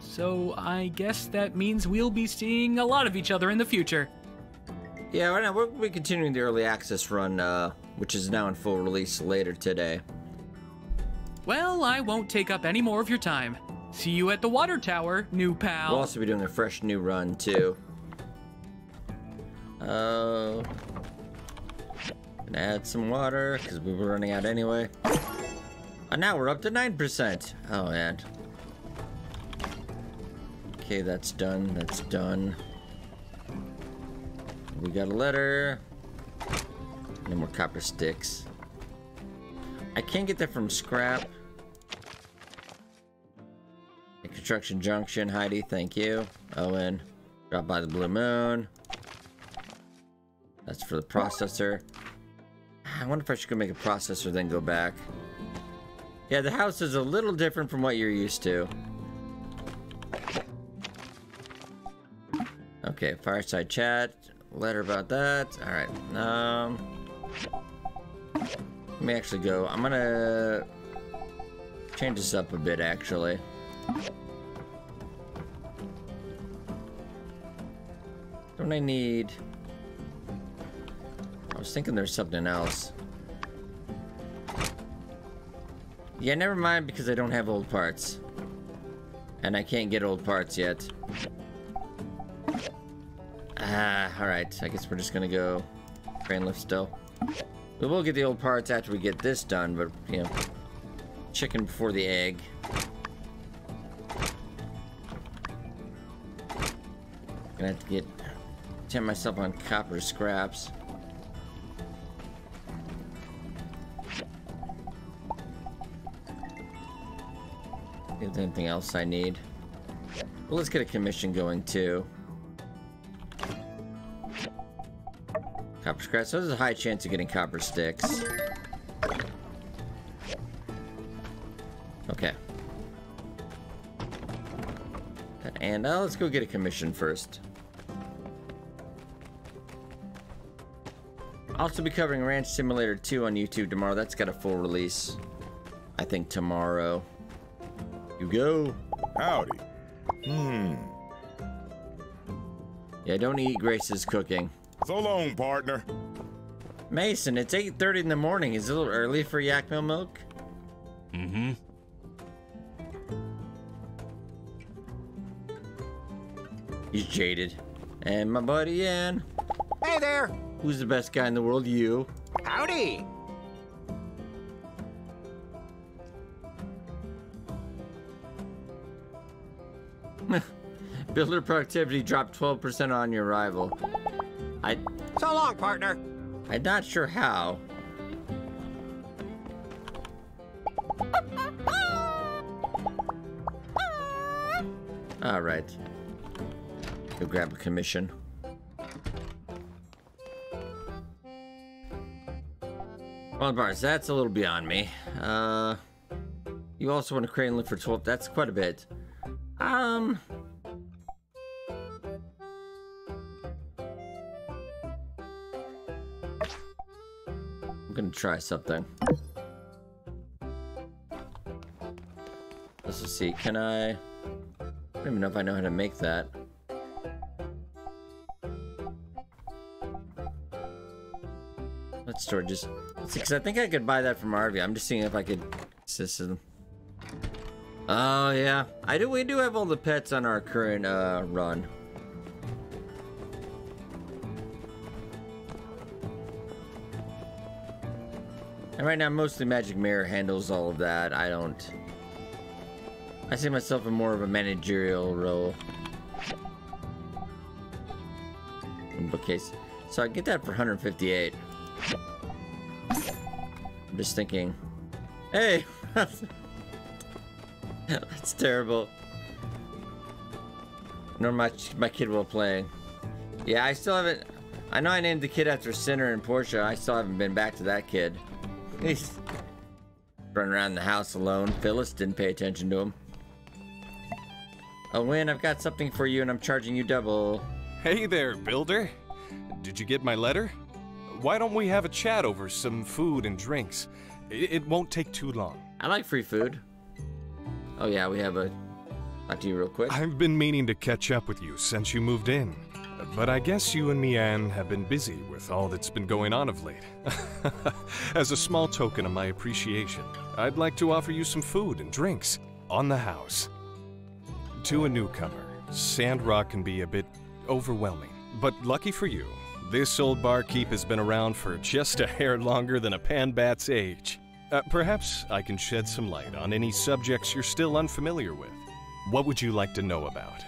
So I guess that means we'll be seeing a lot of each other in the future. Yeah, right now we're, we're continuing the early access run, uh, which is now in full release later today. Well, I won't take up any more of your time. See you at the water tower, new pal. We'll also be doing a fresh new run too. Uh, gonna add some water because we were running out anyway. And now we're up to nine percent. Oh man. Okay, that's done. That's done. We got a letter. No more copper sticks. I can't get that from scrap. Construction Junction, Heidi, thank you. Owen, drop by the Blue Moon. That's for the processor. I wonder if I should go make a processor, then go back. Yeah, the house is a little different from what you're used to. Okay, fireside chat. Letter about that. Alright, um... Let me actually go. I'm gonna change this up a bit, actually. Don't I need... Was thinking there's something else. Yeah, never mind because I don't have old parts. And I can't get old parts yet. Ah, alright. I guess we're just gonna go crane lift still. We will get the old parts after we get this done, but, you know, chicken before the egg. Gonna have to get tempt myself on copper scraps. If there's anything else I need. Well, let's get a commission going too. Copper scraps. So there's a high chance of getting copper sticks. Okay. And uh, let's go get a commission first. I'll also be covering Ranch Simulator 2 on YouTube tomorrow. That's got a full release. I think tomorrow. You go. Howdy. Hmm. Yeah, don't eat Grace's cooking. So long, partner. Mason, it's 8.30 in the morning. Is it a little early for Yakmel milk? Mm-hmm. He's jaded. And my buddy Yan. Hey there. Who's the best guy in the world? You. Howdy. <laughs> Builder productivity dropped 12% on your arrival. I... So long, partner. I'm not sure how. <laughs> Alright. Go grab a commission. Well, bars, that's a little beyond me. Uh, you also want a crane lift for 12. That's quite a bit. Um... I'm gonna try something. Let's just see, can I... I don't even know if I know how to make that. Let's store just... Because I think I could buy that from RV. I'm just seeing if I could... System. Oh, yeah. I do. We do have all the pets on our current uh, run. And right now, mostly Magic Mirror handles all of that. I don't... I see myself in more of a managerial role. In bookcase. So I get that for 158. I'm just thinking, hey, <laughs> <laughs> that's terrible. Nor much my kid will play. Yeah, I still haven't. I know I named the kid after Sinner and Portia. I still haven't been back to that kid. He's running around the house alone. Phyllis didn't pay attention to him. Oh, Win, I've got something for you and I'm charging you double. Hey there, Builder. Did you get my letter? Why don't we have a chat over some food and drinks? It, it won't take too long. I like free food. Oh yeah, we have a... Talk to you real quick. I've been meaning to catch up with you since you moved in. But I guess you and Mi-An have been busy with all that's been going on of late. <laughs> As a small token of my appreciation, I'd like to offer you some food and drinks on the house. To a newcomer, Sandrock can be a bit overwhelming. But lucky for you, this old barkeep has been around for just a hair longer than a panbat's age. Uh, perhaps I can shed some light on any subjects you're still unfamiliar with. What would you like to know about?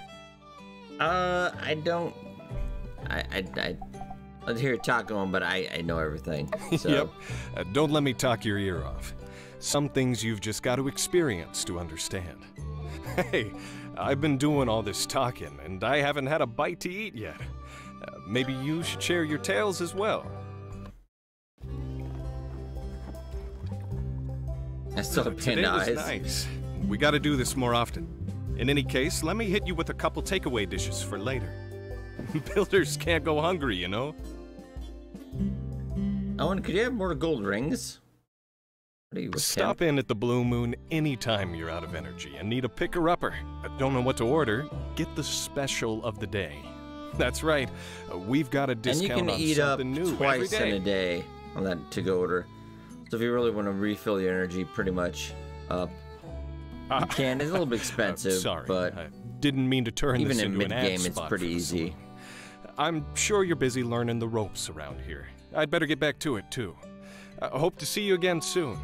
Uh, I don't. I I I. Let's hear talk going, but I I know everything. <laughs> So. yep. Uh, don't let me talk your ear off. Some things you've just got to experience to understand. <laughs> Hey, I've been doing all this talking, and I haven't had a bite to eat yet. Uh, maybe you should share your tales as well. I still have Today pinned was nice. We got to do this more often. In any case, let me hit you with a couple takeaway dishes for later. <laughs> Builders can't go hungry, you know. Owen, could you have more gold rings? What are you with Stop in at the Blue Moon anytime you're out of energy and need a picker-upper, but don't know what to order. Get the special of the day. <laughs> That's right. we've got a And you can eat up twice in a day on that to-go order. So if you really want to refill your energy, pretty much up. You can. It's a little bit <laughs> expensive, Uh, sorry, but I didn't mean to turn even this in into an ad mid-game, it's pretty easy. I'm sure you're busy learning the ropes around here. I'd better get back to it too. I hope to see you again soon.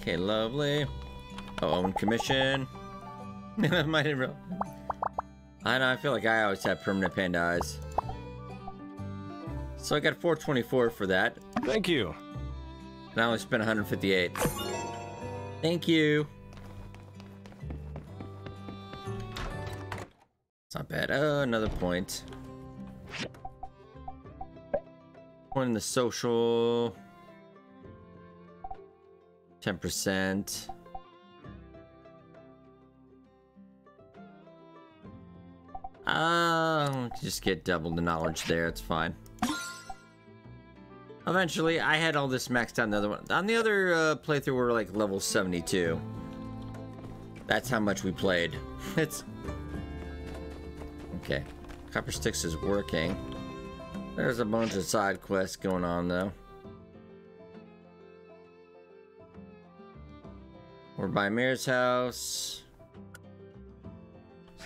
Okay, lovely. Oh, Owen commission. <laughs> Might have real. I know. I feel like I always have permanent panda eyes. So I got 424 for that. Thank you. And I only spent 158. Thank you. It's not bad. Oh, another point. One in the social. 10%. Uh, just get double the knowledge there. It's fine. Eventually, I had all this maxed out on the other one. On the other uh, playthrough, we're like level 72. That's how much we played. <laughs> It's... Okay. Copper Sticks is working. There's a bunch of side quests going on, though. We're by Mir's house.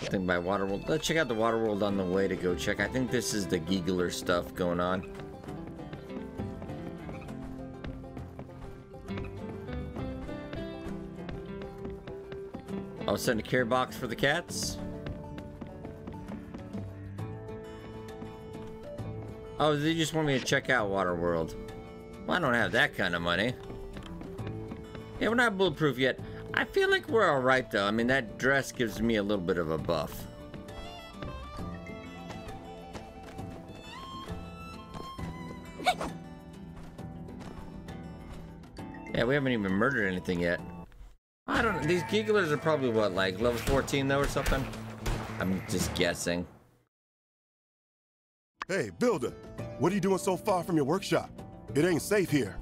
Something by Waterworld. Let's check out the Waterworld on the way to go check. I think this is the Giggler stuff going on. I'll send a care box for the cats. Oh, they just want me to check out Waterworld. Well, I don't have that kind of money. Yeah, we're not bulletproof yet. I feel like we're alright though. I mean, that dress gives me a little bit of a buff. <laughs> Yeah, we haven't even murdered anything yet. I don't know. These gigglers are probably what, like level 14 though or something? I'm just guessing. Hey, builder, what are you doing so far from your workshop? It ain't safe here.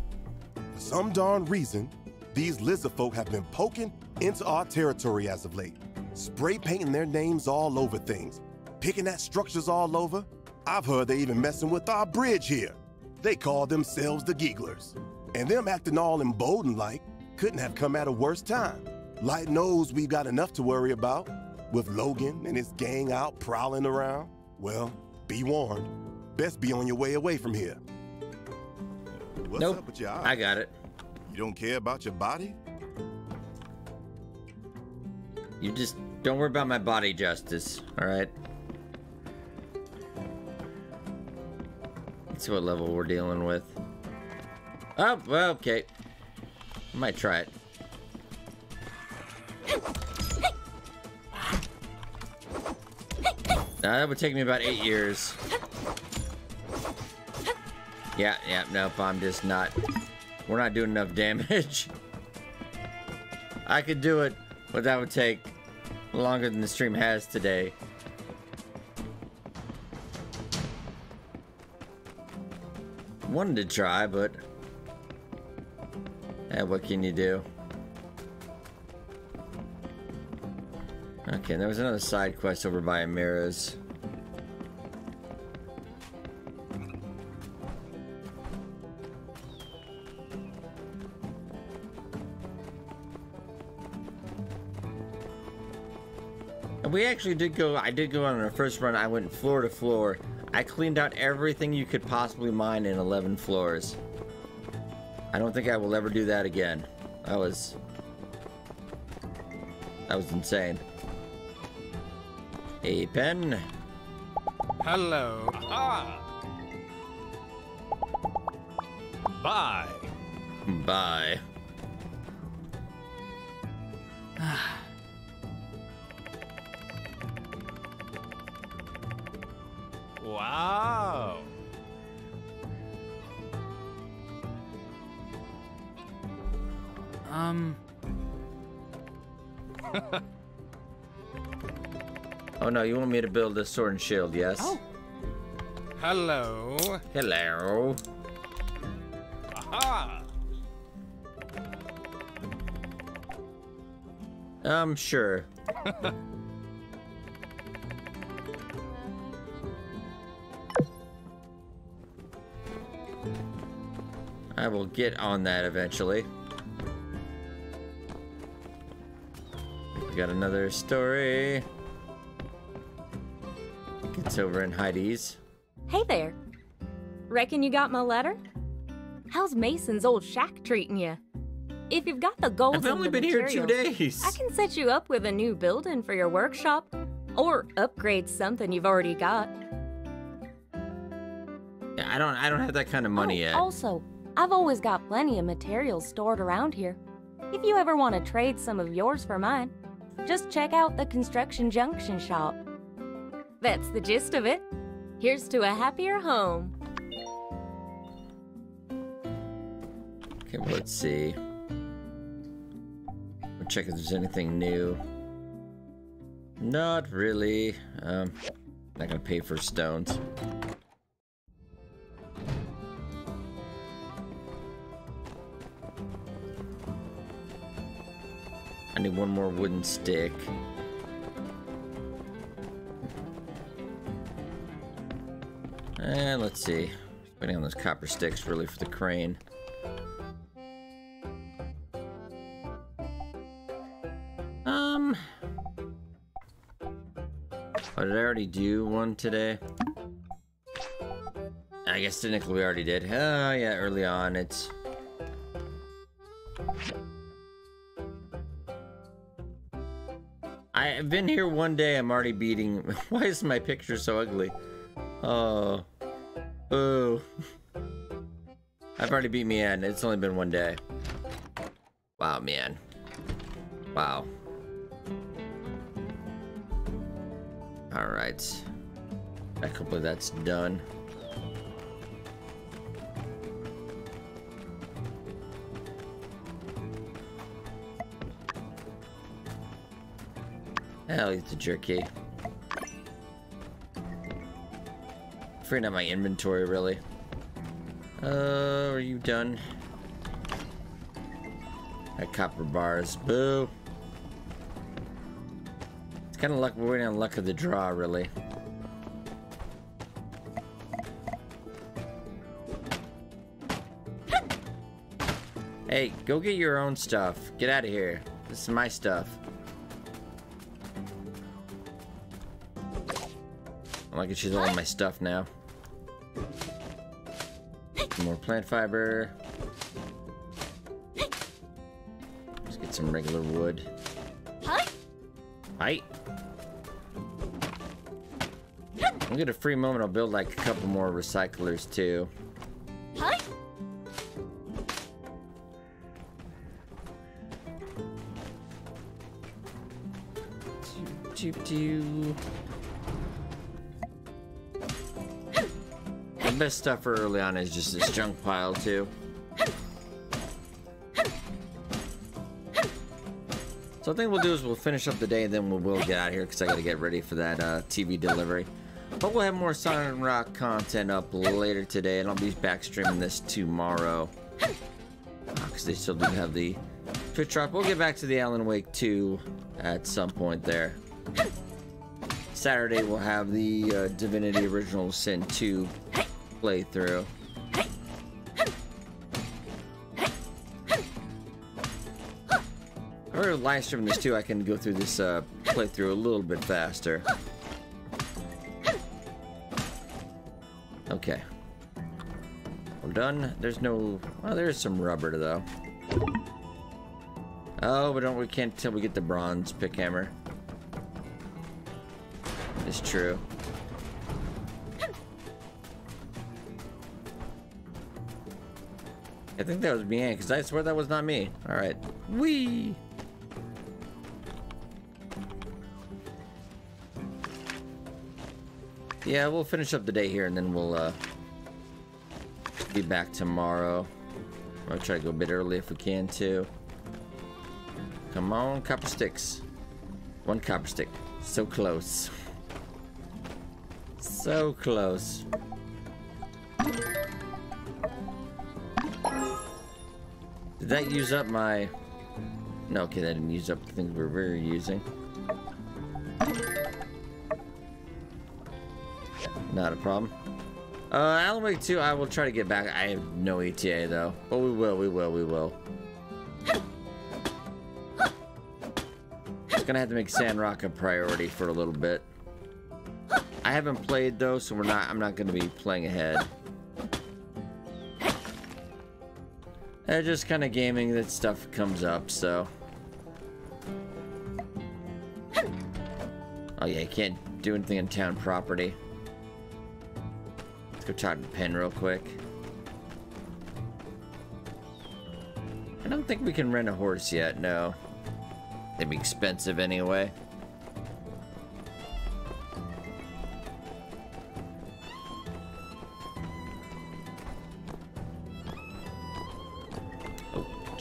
For some darn reason, these lizard folk have been poking into our territory as of late, spray painting their names all over things, picking at structures all over. I've heard they even messing with our bridge here. They call themselves the Gigglers. And them acting all emboldened like couldn't have come at a worse time. Light knows we've got enough to worry about, with Logan and his gang out prowling around. Well, be warned. Best be on your way away from here. What's nope. up with your eyes? I got it. You don't care about your body? You just don't worry about my body, Justice. All right. Let's see what level we're dealing with. Oh, well, okay. I might try it. That would take me about eight years. Yeah, yeah, nope, I'm just not... We're not doing enough damage. <laughs> I could do it, but that would take longer than the stream has today. Wanted to try, but... Eh, what can you do? Okay, there was another side quest over by Amirah's. And we actually did go, I did go on our first run, I went floor to floor. I cleaned out everything you could possibly mine in 11 floors. I don't think I will ever do that again. That was... That was insane. A pen. Hello. Ah. Bye. Bye. No, you want me to build a sword and shield, yes? Oh. Hello. Hello. Aha. Um, sure. <laughs> I will get on that eventually. We got another story. It's over in Heidi's. Hey there. Reckon you got my letter? How's Mason's old shack treating you? If you've got the gold I've only been here two days. I can set you up with a new building for your workshop, or upgrade something you've already got. Yeah, I don't I don't have that kind of money oh, yet. Also, I've always got plenty of materials stored around here. If you ever want to trade some of yours for mine, just check out the Construction Junction shop. That's the gist of it. Here's to a happier home. Okay, well, let's see. We'll check if there's anything new. Not really. Um, not gonna pay for stones. I need one more wooden stick. And let's see. Waiting on those copper sticks really for the crane. Um. Oh, did I already do one today? I guess technically we already did. Oh, yeah, early on. It's. I've been here one day. I'm already beating. <laughs> Why is my picture so ugly? Oh. Boo. Oh. <laughs> I've already beat me in. It's only been one day. Wow, man. Wow. Alright. I believe that's done. Hell, it's a jerky. Freeing up my inventory, really. Uh, are you done? That copper bars. Boo. It's kind of luck. We're waiting on luck of the draw, really. Hey, go get your own stuff. Get out of here. This is my stuff. I'm like she's all my stuff now. More plant fiber. Let's get some regular wood. Hi. I'll get a free moment. I'll build like a couple more recyclers too. Hi. Do, do. Best stuff for early on is just this junk pile too. So I think we'll do is we'll finish up the day and then we'll, we'll get out of here because I got to get ready for that uh, TV delivery. But we'll have more Sandrock content up later today and I'll be back streaming this tomorrow. Because they still do have the Twitch drop. We'll get back to the Alan Wake 2 at some point there. Saturday we'll have the uh, Divinity Original Sin 2 playthrough. I were live streaming this too, I can go through this uh, playthrough a little bit faster. Okay. We're done. There's no... Well, there's some rubber, though. Oh, but don't we can't till we get the bronze pick hammer. It's true. I think that was me, because I swear that was not me. Alright. Wee! Yeah, we'll finish up the day here and then we'll uh, be back tomorrow. I'll try to go a bit early if we can too. Come on, copper sticks. One copper stick. So close. <laughs> So close. Did that use up my... No, okay, that didn't use up the things we were using. Not a problem. Uh, Alan Wake 2, I will try to get back. I have no ETA though. But we will, we will, we will. Just gonna have to make Sandrock a priority for a little bit. I haven't played though, so we're not. I'm not gonna be playing ahead. Uh, just kind of gaming that stuff comes up, so. Oh yeah, you can't do anything in town property. Let's go talk to Pen real quick. I don't think we can rent a horse yet, no. They'd be expensive anyway.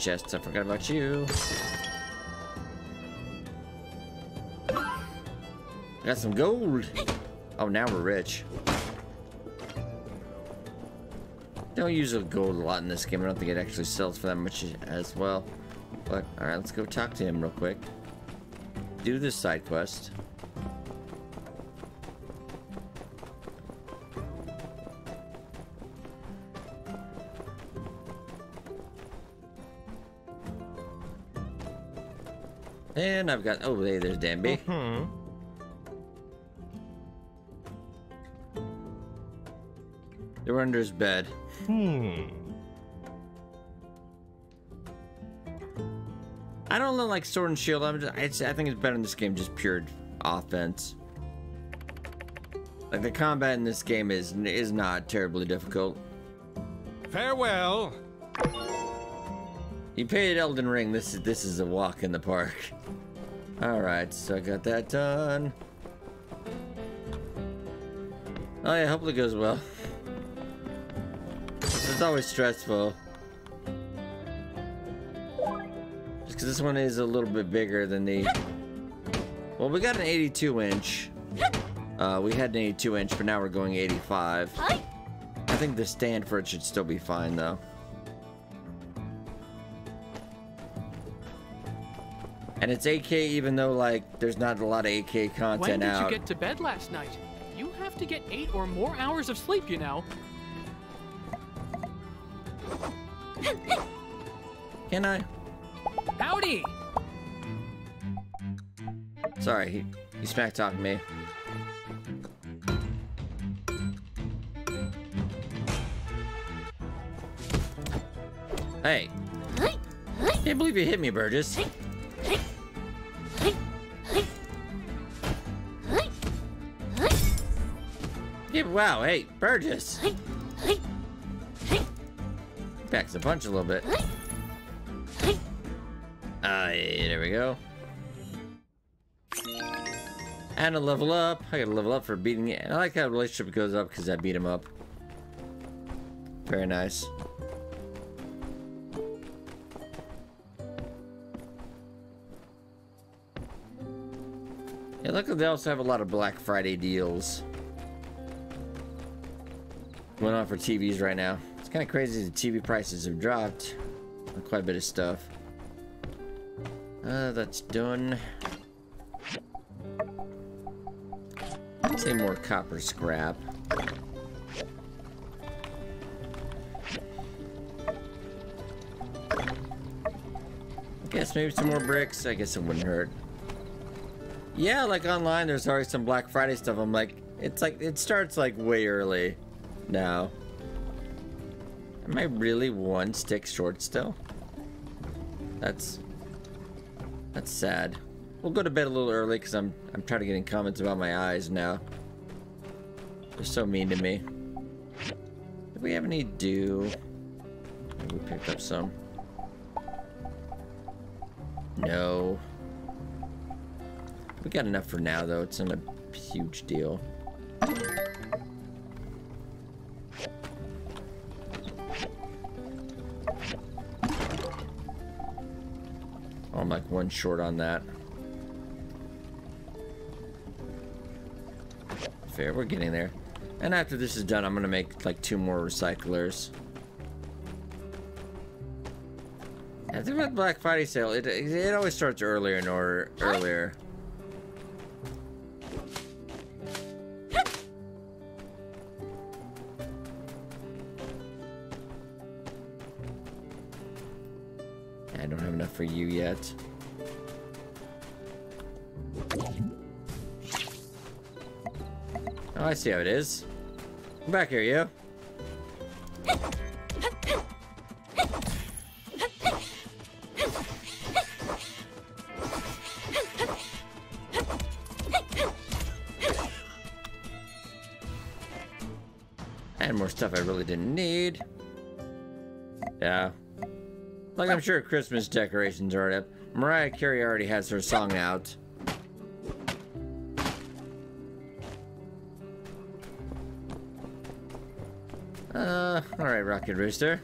Chests, I forgot about you. Got some gold. Oh, now we're rich. Don't use the gold a lot in this game. I don't think it actually sells for that much as well. But, alright, let's go talk to him real quick. Do this side quest. And I've got, oh, hey, there's Danby. Hmm. They were under his bed. Hmm. I don't know, like Sword and Shield. I'm just, it's, I think it's better in this game, just pure offense. Like the combat in this game is is not terribly difficult. Farewell. You paid Elden Ring. This is this is a walk in the park. All right, so I got that done. Oh yeah, hopefully it goes well. It's always stressful. Just because this one is a little bit bigger than the... Well, we got an 82 inch. Uh, we had an 82 inch, but now we're going 85. I think the stand for it should still be fine, though. And it's 8K even though, like, there's not a lot of 8K content When did out. you get to bed last night? You have to get eight or more hours of sleep, you know. Can I? Howdy! Sorry, he, he smack talked me. Hey. Can't believe you hit me, Burgess. Wow, hey, Burgess. Packs a punch a little bit. Ah, yeah, there we go. And a level up. I gotta level up for beating it. I like how the relationship goes up because I beat him up. Very nice. Yeah, look, they also have a lot of Black Friday deals going on for TVs right now. It's kind of crazy the TV prices have dropped on quite a bit of stuff. Uh, that's done. Say more copper scrap. I guess maybe some more bricks. I guess it wouldn't hurt. Yeah, like online, there's already some Black Friday stuff. I'm like, it's like, it starts like way early now. Am I really one stick short still? That's, that's sad. We'll go to bed a little early because I'm, I'm tired of getting comments about my eyes now. They're so mean to me. Do we have any dew? We picked up some. No. We got enough for now, though. It's not a huge deal. I'm like one short on that. Fair, we're getting there. And after this is done, I'm gonna make like two more recyclers. I think with Black Friday sale, it, it always starts earlier and or earlier. For you yet. Oh, I see how it is. Come back here, you. And more stuff I really didn't need. Yeah. Like I'm sure Christmas decorations are up. Mariah Carey already has her song out. Uh, alright, Rocket Rooster.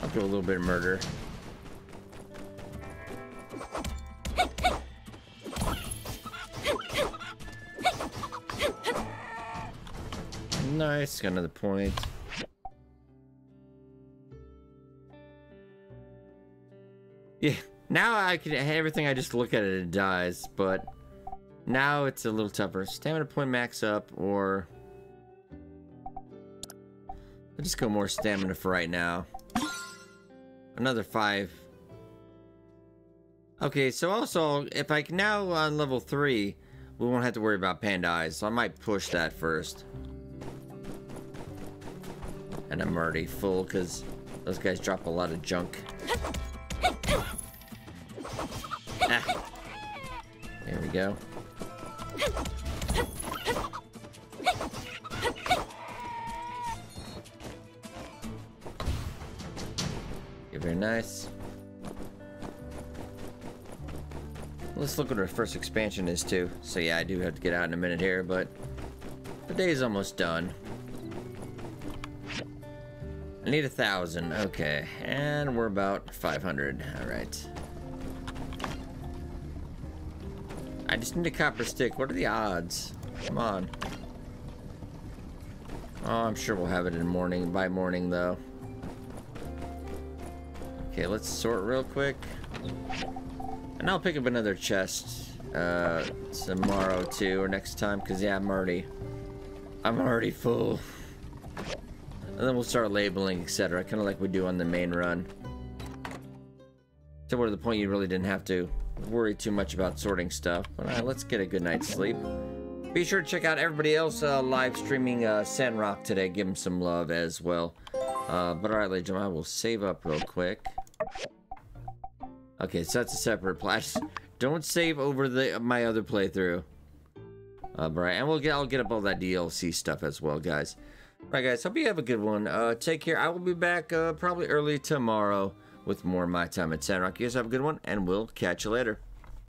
I'll do a little bit of murder. Nice, got another point. Yeah, now I can everything I just look at it, it dies, but now it's a little tougher. Stamina point max up, or I'll just go more stamina for right now. Another five. Okay, so also, if I can now on level three, we won't have to worry about panda eyes, so I might push that first. And I'm already full because those guys drop a lot of junk. Ah. There we go. Yeah, very nice. Let's look what our first expansion is too. So yeah, I do have to get out in a minute here, but the day is almost done. Need a thousand. Okay, and we're about 500. All right. I just need a copper stick. What are the odds? Come on. Oh, I'm sure we'll have it in morning by morning though. Okay, let's sort real quick. And I'll pick up another chest uh, tomorrow too, or next time, because yeah, I'm already, I'm already full. And then we'll start labeling, etc., kind of like we do on the main run. To where the point you really didn't have to worry too much about sorting stuff. But uh, let's get a good night's sleep. Be sure to check out everybody else uh, live streaming uh, Sandrock today. Give them some love as well. Uh, but alright, ladies and gentlemen, I will save up real quick. Okay, so that's a separate play. Don't save over the my other playthrough. Uh, right, and we'll get I'll get up all that DLC stuff as well, guys. All right, guys. Hope you have a good one. Uh, take care. I will be back uh, probably early tomorrow with more of my time at Sandrock. You guys have a good one, and we'll catch you later.